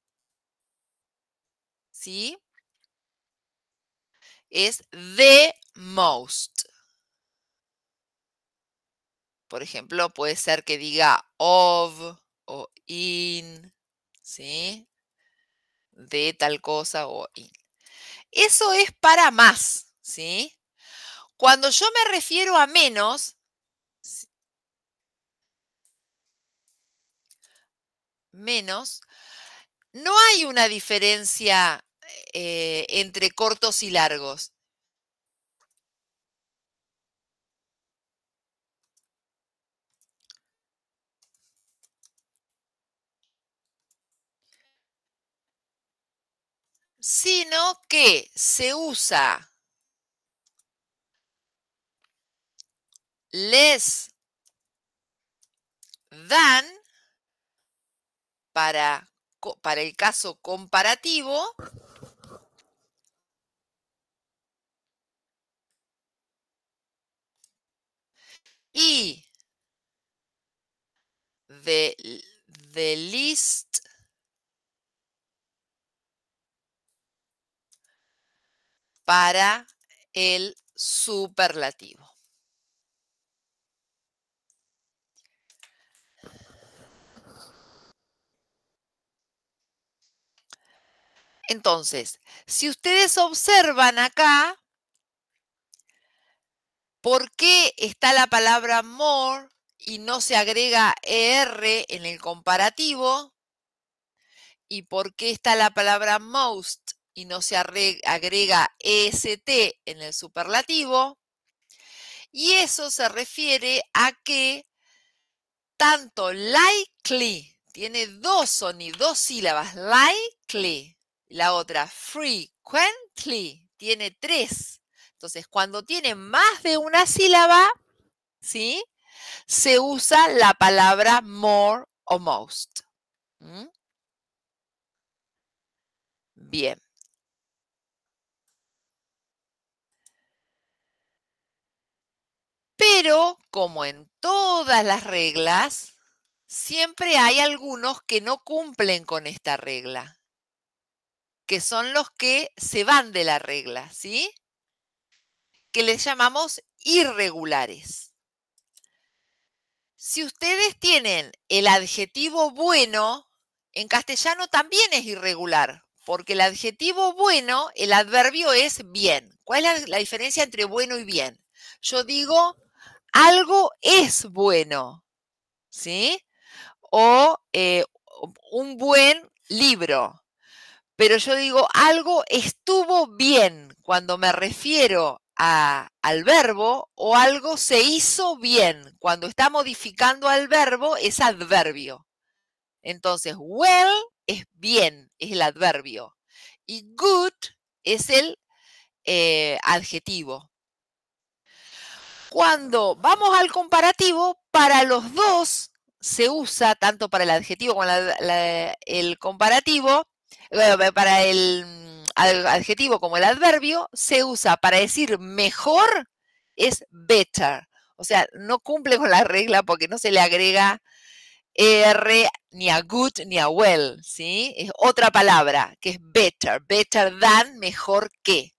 ¿sí? Es the most. Por ejemplo, puede ser que diga of o in, ¿sí? De tal cosa o in. Eso es para más, ¿sí? Cuando yo me refiero a menos, menos, no hay una diferencia eh, entre cortos y largos. sino que se usa less than para, para el caso comparativo y the, the least para el superlativo. Entonces, si ustedes observan acá, ¿por qué está la palabra more y no se agrega ER en el comparativo? ¿Y por qué está la palabra most y no se agrega EST en el superlativo? Y eso se refiere a que tanto likely tiene dos sonidos, dos sílabas, likely, la otra frequently tiene tres. Entonces, cuando tiene más de una sílaba, ¿sí? Se usa la palabra more o most. Bien. Pero, como en todas las reglas, siempre hay algunos que no cumplen con esta regla, que son los que se van de la regla, ¿sí? Que les llamamos irregulares. Si ustedes tienen el adjetivo bueno, en castellano también es irregular, porque el adjetivo bueno, el adverbio es bien. ¿Cuál es la, diferencia entre bueno y bien? Yo digo, algo es bueno, ¿sí? O eh, un buen libro. Pero yo digo, algo estuvo bien cuando me refiero al verbo o algo se hizo bien. Cuando está modificando al verbo es adverbio. Entonces, well es bien, es el adverbio. Y good es el eh, adjetivo. Cuando vamos al comparativo, para los dos se usa, tanto para el adjetivo como el comparativo, eh, para el adjetivo como el adverbio se usa para decir mejor es better. O sea, no cumple con la regla porque no se le agrega R ni a good ni a well, ¿sí? Es otra palabra que es better, better than, mejor que.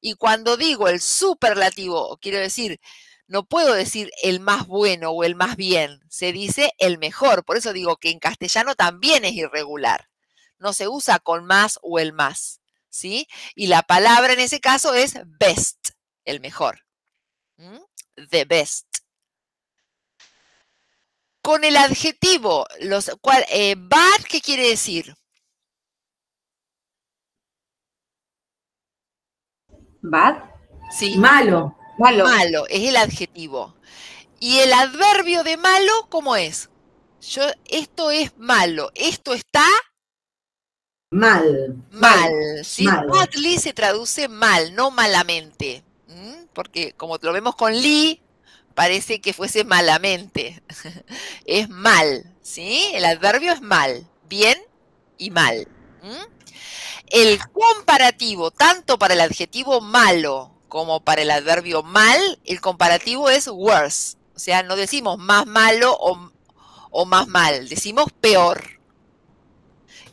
Y cuando digo el superlativo, quiero decir, no puedo decir el más bueno o el más bien, se dice el mejor. Por eso digo que en castellano también es irregular. No se usa con más o el más. ¿Sí? Y la palabra en ese caso es best, el mejor. The best. Con el adjetivo, los, cual, eh, bad, ¿qué quiere decir? Bad. Sí. Malo. Malo. Malo, es el adjetivo. ¿Y el adverbio de malo cómo es? Yo, esto es malo, esto está Mal. Mal. ¿sí? Badly se traduce mal, no malamente. Porque como lo vemos con Lee, parece que fuese malamente. es mal, ¿sí? El adverbio es mal, bien y mal. El comparativo, tanto para el adjetivo malo como para el adverbio mal, el comparativo es worse. O sea, no decimos más malo o, o más mal, decimos peor.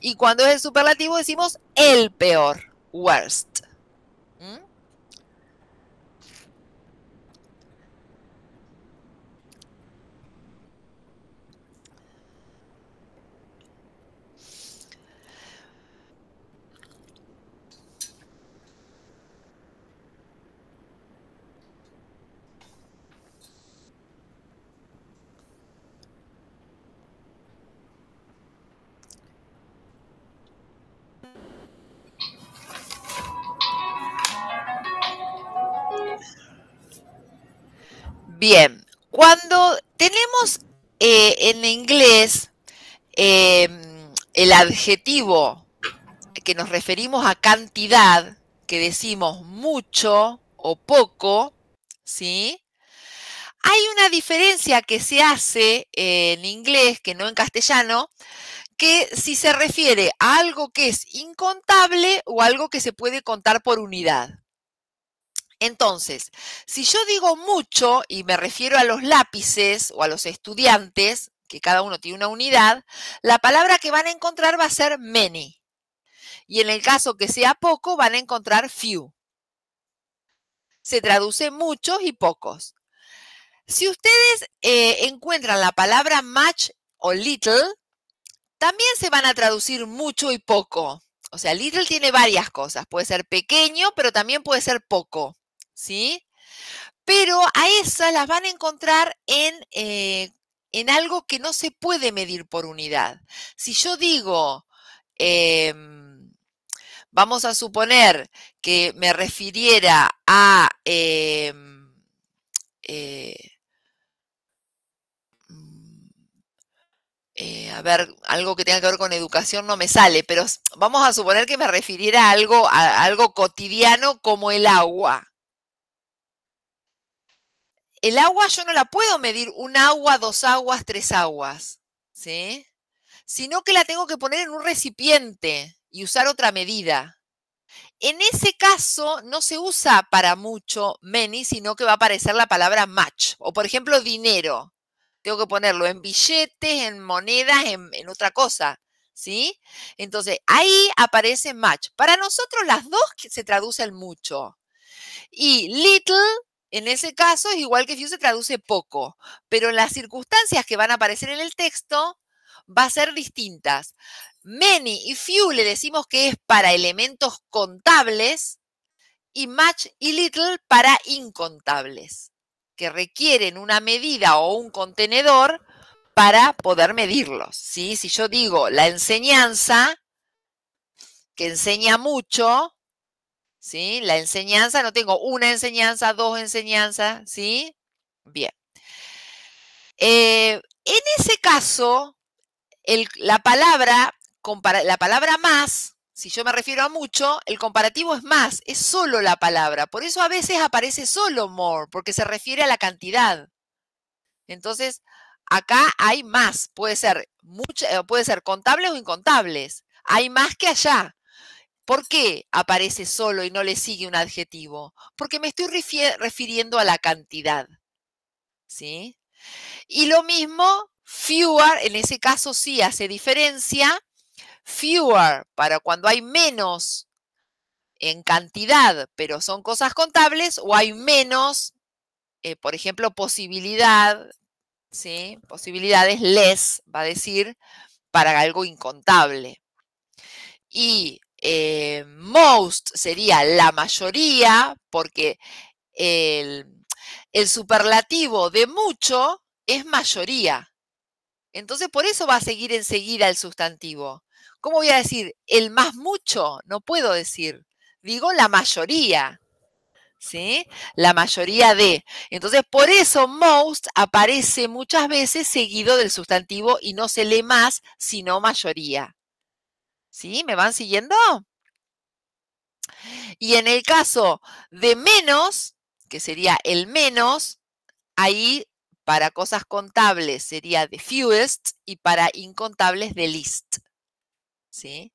Y cuando es el superlativo decimos el peor, worst. Bien, cuando tenemos eh, en inglés em, el adjetivo que nos referimos a cantidad, que decimos mucho o poco, ¿sí? Hay una diferencia que se hace en inglés, que no en castellano, que si se refiere a algo que es incontable o algo que se puede contar por unidad. Entonces, si yo digo mucho y me refiero a los lápices o a los estudiantes, que cada uno tiene una unidad, la palabra que van a encontrar va a ser many. Y en el caso que sea poco, van a encontrar few. Se traduce muchos y pocos. Si ustedes eh, encuentran la palabra much o little, también se van a traducir mucho y poco. O sea, little tiene varias cosas. Puede ser pequeño, pero también puede ser poco. ¿Sí? Pero a esas las van a encontrar en, eh, en algo que no se puede medir por unidad. Si yo digo, em, vamos a suponer que me refiriera a... Em, eh, mm, eh, a ver, algo que tenga que ver con educación no me sale, pero vamos a suponer que me refiriera algo, a algo cotidiano como el agua el agua yo no la puedo medir un agua, dos aguas, tres aguas, ¿sí? Sino que la tengo que poner en un recipiente y usar otra medida. en ese caso no se usa para mucho many, sino que va a aparecer la palabra much. O por ejemplo, dinero. Tengo que ponerlo en billetes, en monedas, en, otra cosa. ¿Sí? Entonces, ahí aparece much. Para nosotros las dos se traducen mucho. Y little, en ese caso, es igual que few se traduce poco. Pero las circunstancias que van a aparecer en el texto va a ser distintas. Many y few le decimos que es para elementos contables y much y little para incontables, que requieren una medida o un contenedor para poder medirlos. ¿sí? Si yo digo la enseñanza, que enseña mucho, ¿sí? La enseñanza, no tengo una enseñanza, dos enseñanzas, ¿sí? Bien. Eh, en ese caso, la palabra la palabra más, si yo me refiero a mucho, el comparativo es más, es solo la palabra. Por eso a veces aparece solo more, porque se refiere a la cantidad. Entonces, acá hay más, puede ser, eh, puede ser contables o incontables. Hay más que allá. ¿Por qué aparece solo y no le sigue un adjetivo? Porque me estoy refiriendo a la cantidad. ¿Sí? Y lo mismo, fewer, en ese caso sí hace diferencia fewer para cuando hay menos en cantidad, pero son cosas contables, o hay menos, eh, por ejemplo, posibilidad, ¿sí? Posibilidades less, va a decir, para algo incontable. Y eh, most sería la mayoría, porque el, el superlativo de mucho es mayoría. Entonces, por eso va a seguir enseguida el sustantivo. ¿Cómo voy a decir el más mucho? No puedo decir. Digo la mayoría. ¿Sí? La mayoría de. Entonces, por eso most aparece muchas veces seguido del sustantivo y no se lee más, sino mayoría. ¿Sí? ¿Me van siguiendo? Y en el caso de menos, que sería el menos, ahí para cosas contables sería the fewest y para incontables the least. ¿sí?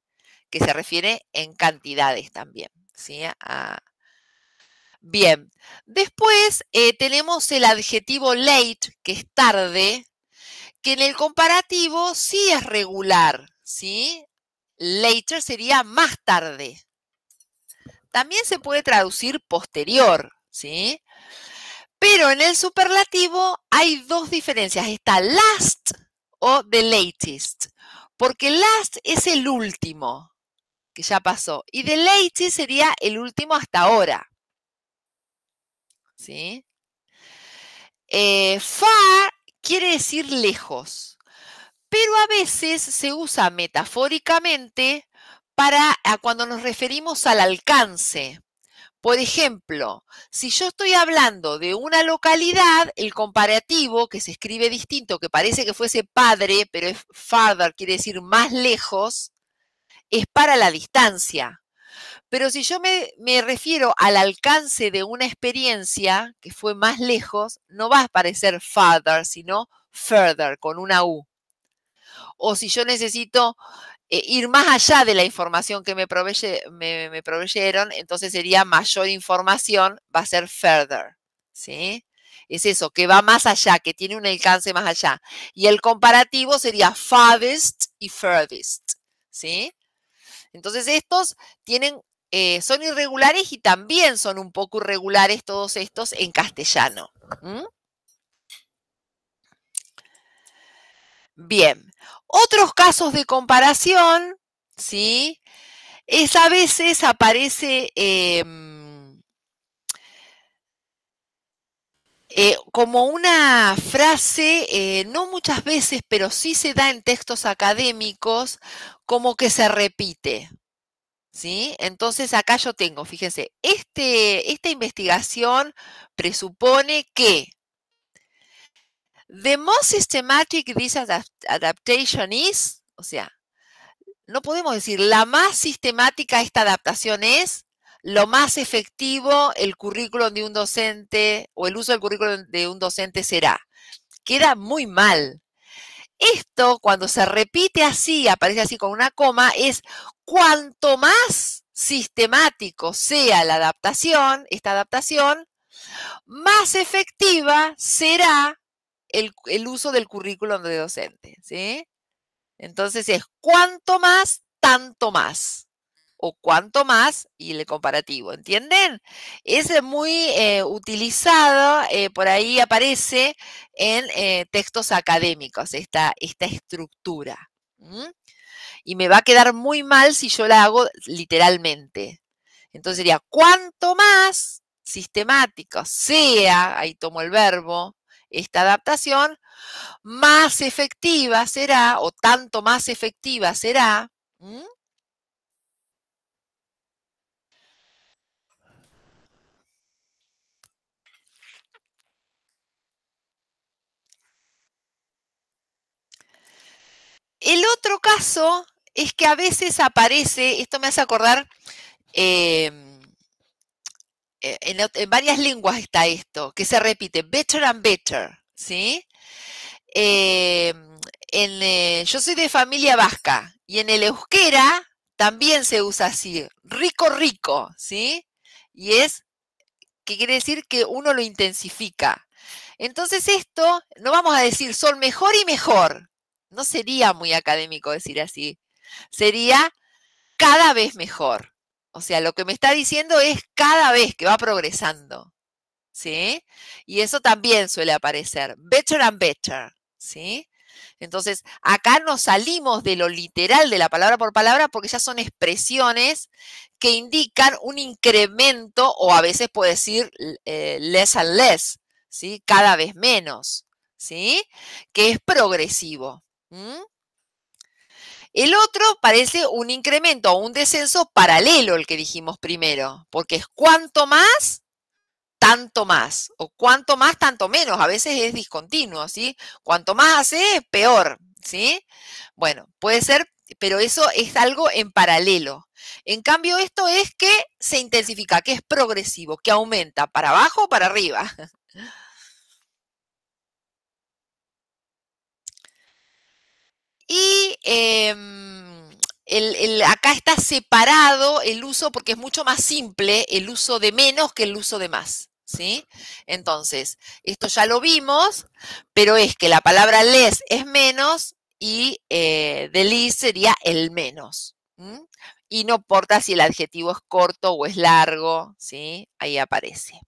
Que se refiere en cantidades también, ¿sí? Bien, después eh, tenemos el adjetivo late, que es tarde, que en el comparativo sí es regular, ¿sí? Later sería más tarde. También se puede traducir posterior, ¿sí? Pero en el superlativo hay dos diferencias. Está last o the latest. Porque last es el último que ya pasó. Y the latest sería el último hasta ahora. ¿Sí? Eh, far quiere decir lejos, pero a veces se usa metafóricamente para cuando nos referimos al alcance. Por ejemplo, si yo estoy hablando de una localidad, el comparativo, que se escribe distinto, que parece que fuese padre, pero es farther, quiere decir más lejos, es para la distancia. Pero si yo me, me, refiero al alcance de una experiencia que fue más lejos, no va a aparecer farther, sino further, con una U. O si yo necesito eh, ir más allá de la información que me, proveyeron, entonces sería mayor información, va a ser further, ¿sí? Es eso, que va más allá, que tiene un alcance más allá. Y el comparativo sería farthest y furthest, ¿sí? Entonces estos tienen, eh, son irregulares y también son un poco irregulares todos estos en castellano. Bien, otros casos de comparación, ¿sí? Es a veces aparece em, eh, como una frase, eh, no muchas veces, pero sí se da en textos académicos, como que se repite. ¿Sí? Entonces acá yo tengo, fíjense, este, esta investigación presupone que The most systematic this adaptation is, o sea, no podemos decir la más sistemática esta adaptación es, lo más efectivo el currículum de un docente o el uso del currículum de un docente será. Queda muy mal. Esto, cuando se repite así, aparece así con una coma, es cuanto más sistemático sea la adaptación, esta adaptación, más efectiva será el, uso del currículum de docente, ¿sí? Entonces es cuanto más, tanto más o cuanto más y el comparativo, ¿entienden? Es muy eh, utilizado, eh, por ahí aparece en eh, textos académicos esta, esta estructura. Y me va a quedar muy mal si yo la hago literalmente. Entonces sería, cuanto más sistemático sea, ahí tomo el verbo, esta adaptación, más efectiva será, o tanto más efectiva será, El otro caso es que a veces aparece, esto me hace acordar, em, e, en, varias lenguas está esto, que se repite, better and better, ¿sí? Em, eh, yo soy de familia vasca y en el euskera también se usa así, rico, rico, ¿sí? Y es, que quiere decir que uno lo intensifica. Entonces esto, no vamos a decir son mejor y mejor, no sería muy académico decir así. Sería cada vez mejor. O sea, lo que me está diciendo es cada vez que va progresando. ¿Sí? Y eso también suele aparecer. Better and better. ¿Sí? Entonces, acá nos salimos de lo literal de la palabra por palabra porque ya son expresiones que indican un incremento o a veces puede decir eh, less and less, ¿sí? Cada vez menos, ¿sí? Que es progresivo. El otro parece un incremento o un descenso paralelo al que dijimos primero, porque es cuanto más, tanto más, o cuanto más, tanto menos, a veces es discontinuo, ¿sí? Cuanto más hace, peor, ¿sí? Bueno, puede ser, pero eso es algo en paralelo. En cambio, esto es que se intensifica, que es progresivo, que aumenta para abajo o para arriba. Y em, acá está separado el uso porque es mucho más simple el uso de menos que el uso de más. ¿Sí? Entonces, esto ya lo vimos, pero es que la palabra les es menos y eh, lis sería el menos. Y no importa si el adjetivo es corto o es largo, ¿sí? Ahí aparece.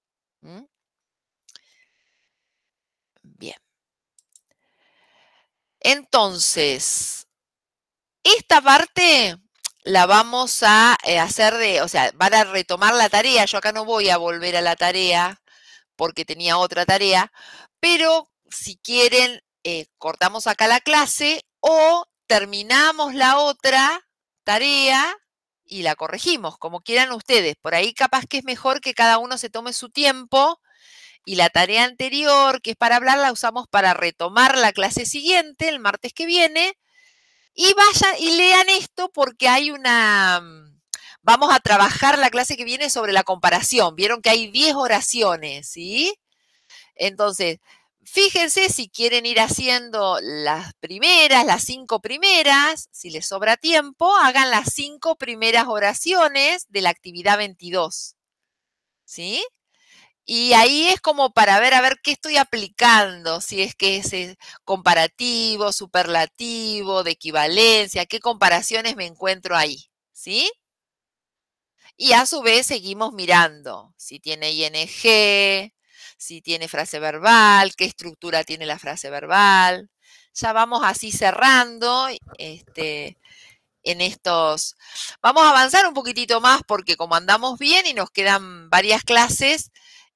Entonces, esta parte la vamos a eh, hacer de, o sea, van a retomar la tarea. Yo acá no voy a volver a la tarea porque tenía otra tarea, pero si quieren, eh, cortamos acá la clase o terminamos la otra tarea y la corregimos, como quieran ustedes. Por ahí capaz que es mejor que cada uno se tome su tiempo y la tarea anterior, que es para hablar, la usamos para retomar la clase siguiente, el martes que viene, y vayan y lean esto porque hay una... Mm, vamos a trabajar la clase que viene sobre la comparación. Vieron que hay 10 oraciones, ¿sí? Entonces, fíjense si quieren ir haciendo las primeras, las cinco primeras, si les sobra tiempo, hagan las cinco primeras oraciones de la actividad 22. ¿Sí? Y ahí es como para ver, a ver qué estoy aplicando, si es que es eh, comparativo, superlativo, de equivalencia, qué comparaciones me encuentro ahí, ¿sí? Y a su vez seguimos mirando si tiene ING, si tiene frase verbal, qué estructura tiene la frase verbal. Ya vamos así cerrando este, en estos... Vamos a avanzar un poquitito más porque como andamos bien y nos quedan varias clases,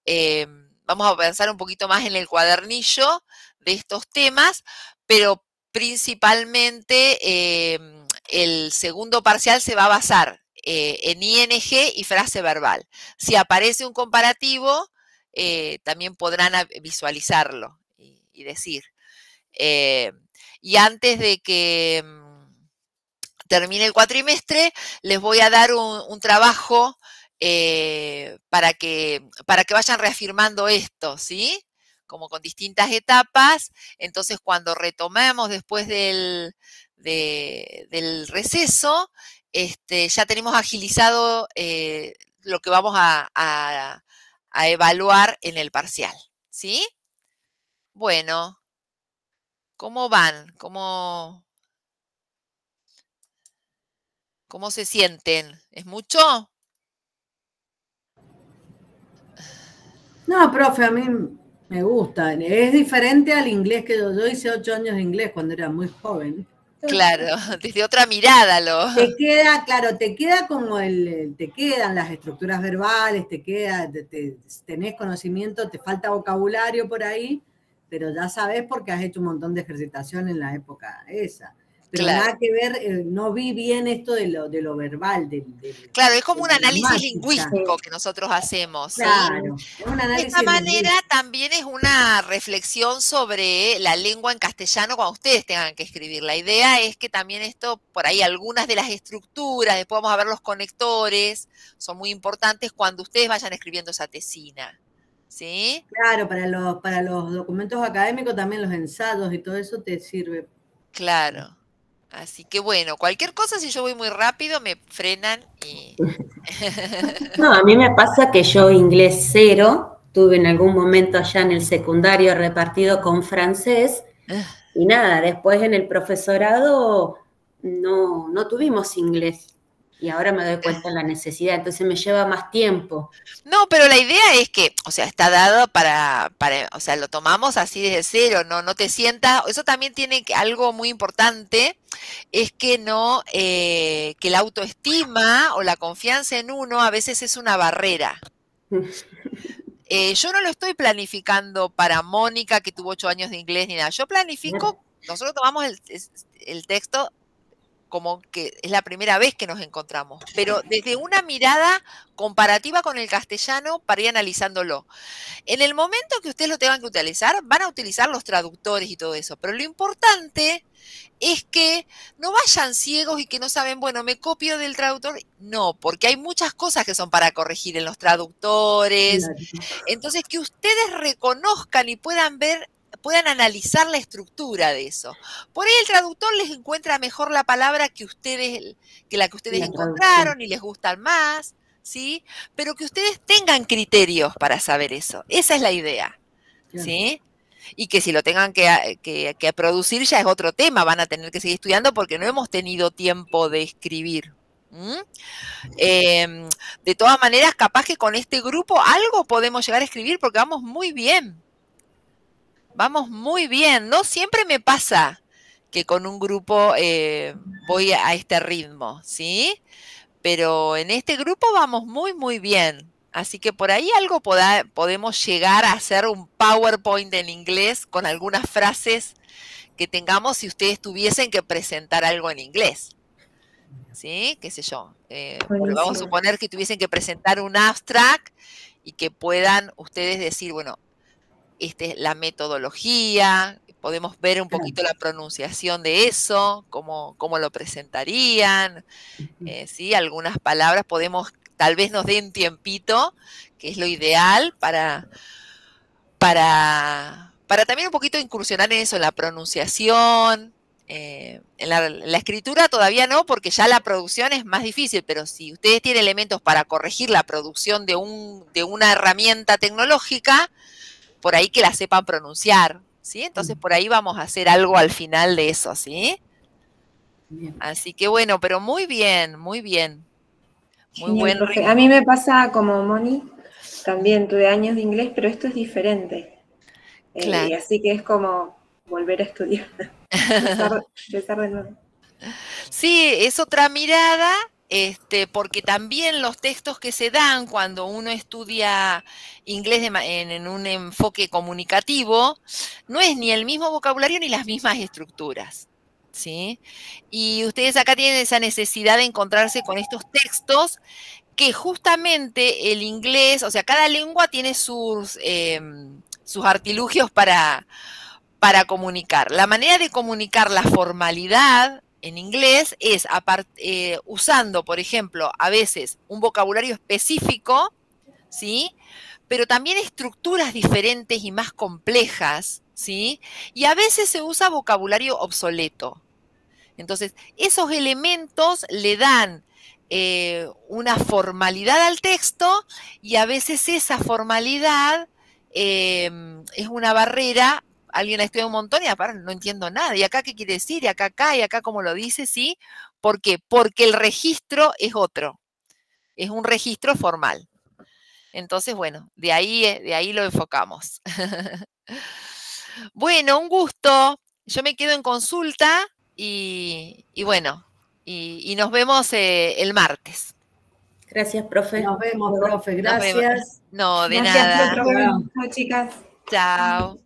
eh, vamos a pensar un poquito más en el cuadernillo de estos temas, pero principalmente eh, el segundo parcial se va a basar eh, en ING y frase verbal. Si aparece un comparativo, también podrán visualizarlo y, decir. y antes de que mm, termine el cuatrimestre, les voy a dar un trabajo eh, para, que, para que vayan reafirmando esto, ¿sí? Como con distintas etapas. Entonces, cuando retomemos después del, del receso, este, ya tenemos agilizado eh, lo que vamos a, a evaluar en el parcial. ¿Sí? Bueno, ¿cómo van? ¿Cómo, ¿Cómo se sienten? ¿Es mucho? No, profe, a mí me gusta. Es diferente al inglés que yo, yo hice ocho años de inglés cuando era muy joven. Claro, desde otra mirada lo. Te queda, claro, te queda como el, te quedan las estructuras verbales, te queda, te, tenés conocimiento, te falta vocabulario por ahí, pero ya sabes porque has hecho un montón de ejercitación en la época esa. Pero nada que ver, eh, no vi bien esto de lo, de lo verbal. De, claro, es como un análisis lingüístico que nosotros hacemos. Claro, de esta manera también es una reflexión sobre la lengua en castellano cuando ustedes tengan que escribir. La idea es que también esto, por ahí algunas de las estructuras, después vamos a ver los conectores, son muy importantes cuando ustedes vayan escribiendo esa tesina. ¿Sí? Claro, para los, para los documentos académicos también los ensayos y todo eso te sirve. Claro. Así que bueno, cualquier cosa, si yo voy muy rápido, me frenan y... no, a mí me pasa que yo inglés cero, tuve en algún momento allá en el secundario repartido con francés, y nada, después en el profesorado no, no tuvimos inglés y ahora me doy cuenta de la necesidad, entonces me lleva más tiempo. No, pero la idea es que, o sea, está dado para, para o sea, lo tomamos así desde cero, no, no te sientas, eso también tiene algo muy importante, es que no, eh, que la autoestima o la confianza en uno a veces es una barrera. Eh, yo no lo estoy planificando para Mónica, que tuvo ocho años de inglés ni nada, yo planifico, nosotros tomamos el, el texto como que es la primera vez que nos encontramos, pero desde una mirada comparativa con el castellano para ir analizándolo. En el momento que ustedes lo tengan que utilizar, van a utilizar los traductores y todo eso, pero lo importante es que no vayan ciegos y que no saben, bueno, me copio del traductor. No, porque hay muchas cosas que son para corregir en los traductores. Entonces, que ustedes reconozcan y puedan ver puedan analizar la estructura de eso. Por ahí el traductor les encuentra mejor la palabra que ustedes, que la que ustedes encontraron y les gusta más, ¿sí? Pero que ustedes tengan criterios para saber eso. Esa es la idea, ¿sí? Y que si lo tengan que, que, producir ya es otro tema, van a tener que seguir estudiando porque no hemos tenido tiempo de escribir. Em, de todas maneras, capaz que con este grupo algo podemos llegar a escribir porque vamos muy bien. Vamos muy bien. No siempre me pasa que con un grupo eh, voy a este ritmo, ¿sí? Pero en este grupo vamos muy, muy bien. Así que por ahí algo podemos llegar a hacer un PowerPoint en inglés con algunas frases que tengamos si ustedes tuviesen que presentar algo en inglés. ¿Sí? ¿Qué sé yo? Eh, vamos a suponer que tuviesen que presentar un abstract y que puedan ustedes decir, bueno, este, la metodología, podemos ver un poquito la pronunciación de eso, cómo, cómo lo presentarían, eh, ¿sí? algunas palabras podemos, tal vez nos den tiempito, que es lo ideal para, para, para también un poquito incursionar en eso, en la pronunciación, eh, en, la, la, escritura todavía no, porque ya la producción es más difícil, pero si ustedes tienen elementos para corregir la producción de, un, de una herramienta tecnológica, por ahí que la sepan pronunciar, ¿sí? Entonces por ahí vamos a hacer algo al final de eso, ¿sí? Así que bueno, pero muy bien, muy bien. Muy bueno. A mí me pasa como Moni, también tuve años de inglés, pero esto es diferente. Eh, así que es como volver a estudiar. empezar de nuevo. Sí, es otra mirada este, porque también los textos que se dan cuando uno estudia inglés en, un enfoque comunicativo no es ni el mismo vocabulario ni las mismas estructuras. ¿sí? Y ustedes acá tienen esa necesidad de encontrarse con estos textos que justamente el inglés, o sea, cada lengua tiene sus, em, sus artilugios para, para comunicar. La manera de comunicar la formalidad en inglés es eh, usando, por ejemplo, a veces un vocabulario específico, ¿sí? Pero también estructuras diferentes y más complejas, ¿sí? Y a veces se usa vocabulario obsoleto. Entonces, esos elementos le dan eh, una formalidad al texto y a veces esa formalidad em, es una barrera. Alguien ha estudiado un montón y aparte no entiendo nada. ¿Y acá qué quiere decir? ¿Y acá acá? ¿Y acá cómo lo dice? ¿Sí? ¿Por qué? Porque el registro es otro. Es un registro formal. Entonces, bueno, de ahí, de ahí lo enfocamos. bueno, un gusto. Yo me quedo en consulta y, bueno, y, nos vemos eh, el martes. Gracias, profe. Nos vemos, profe. Gracias. No, de nada. Chao, chicas. Chao.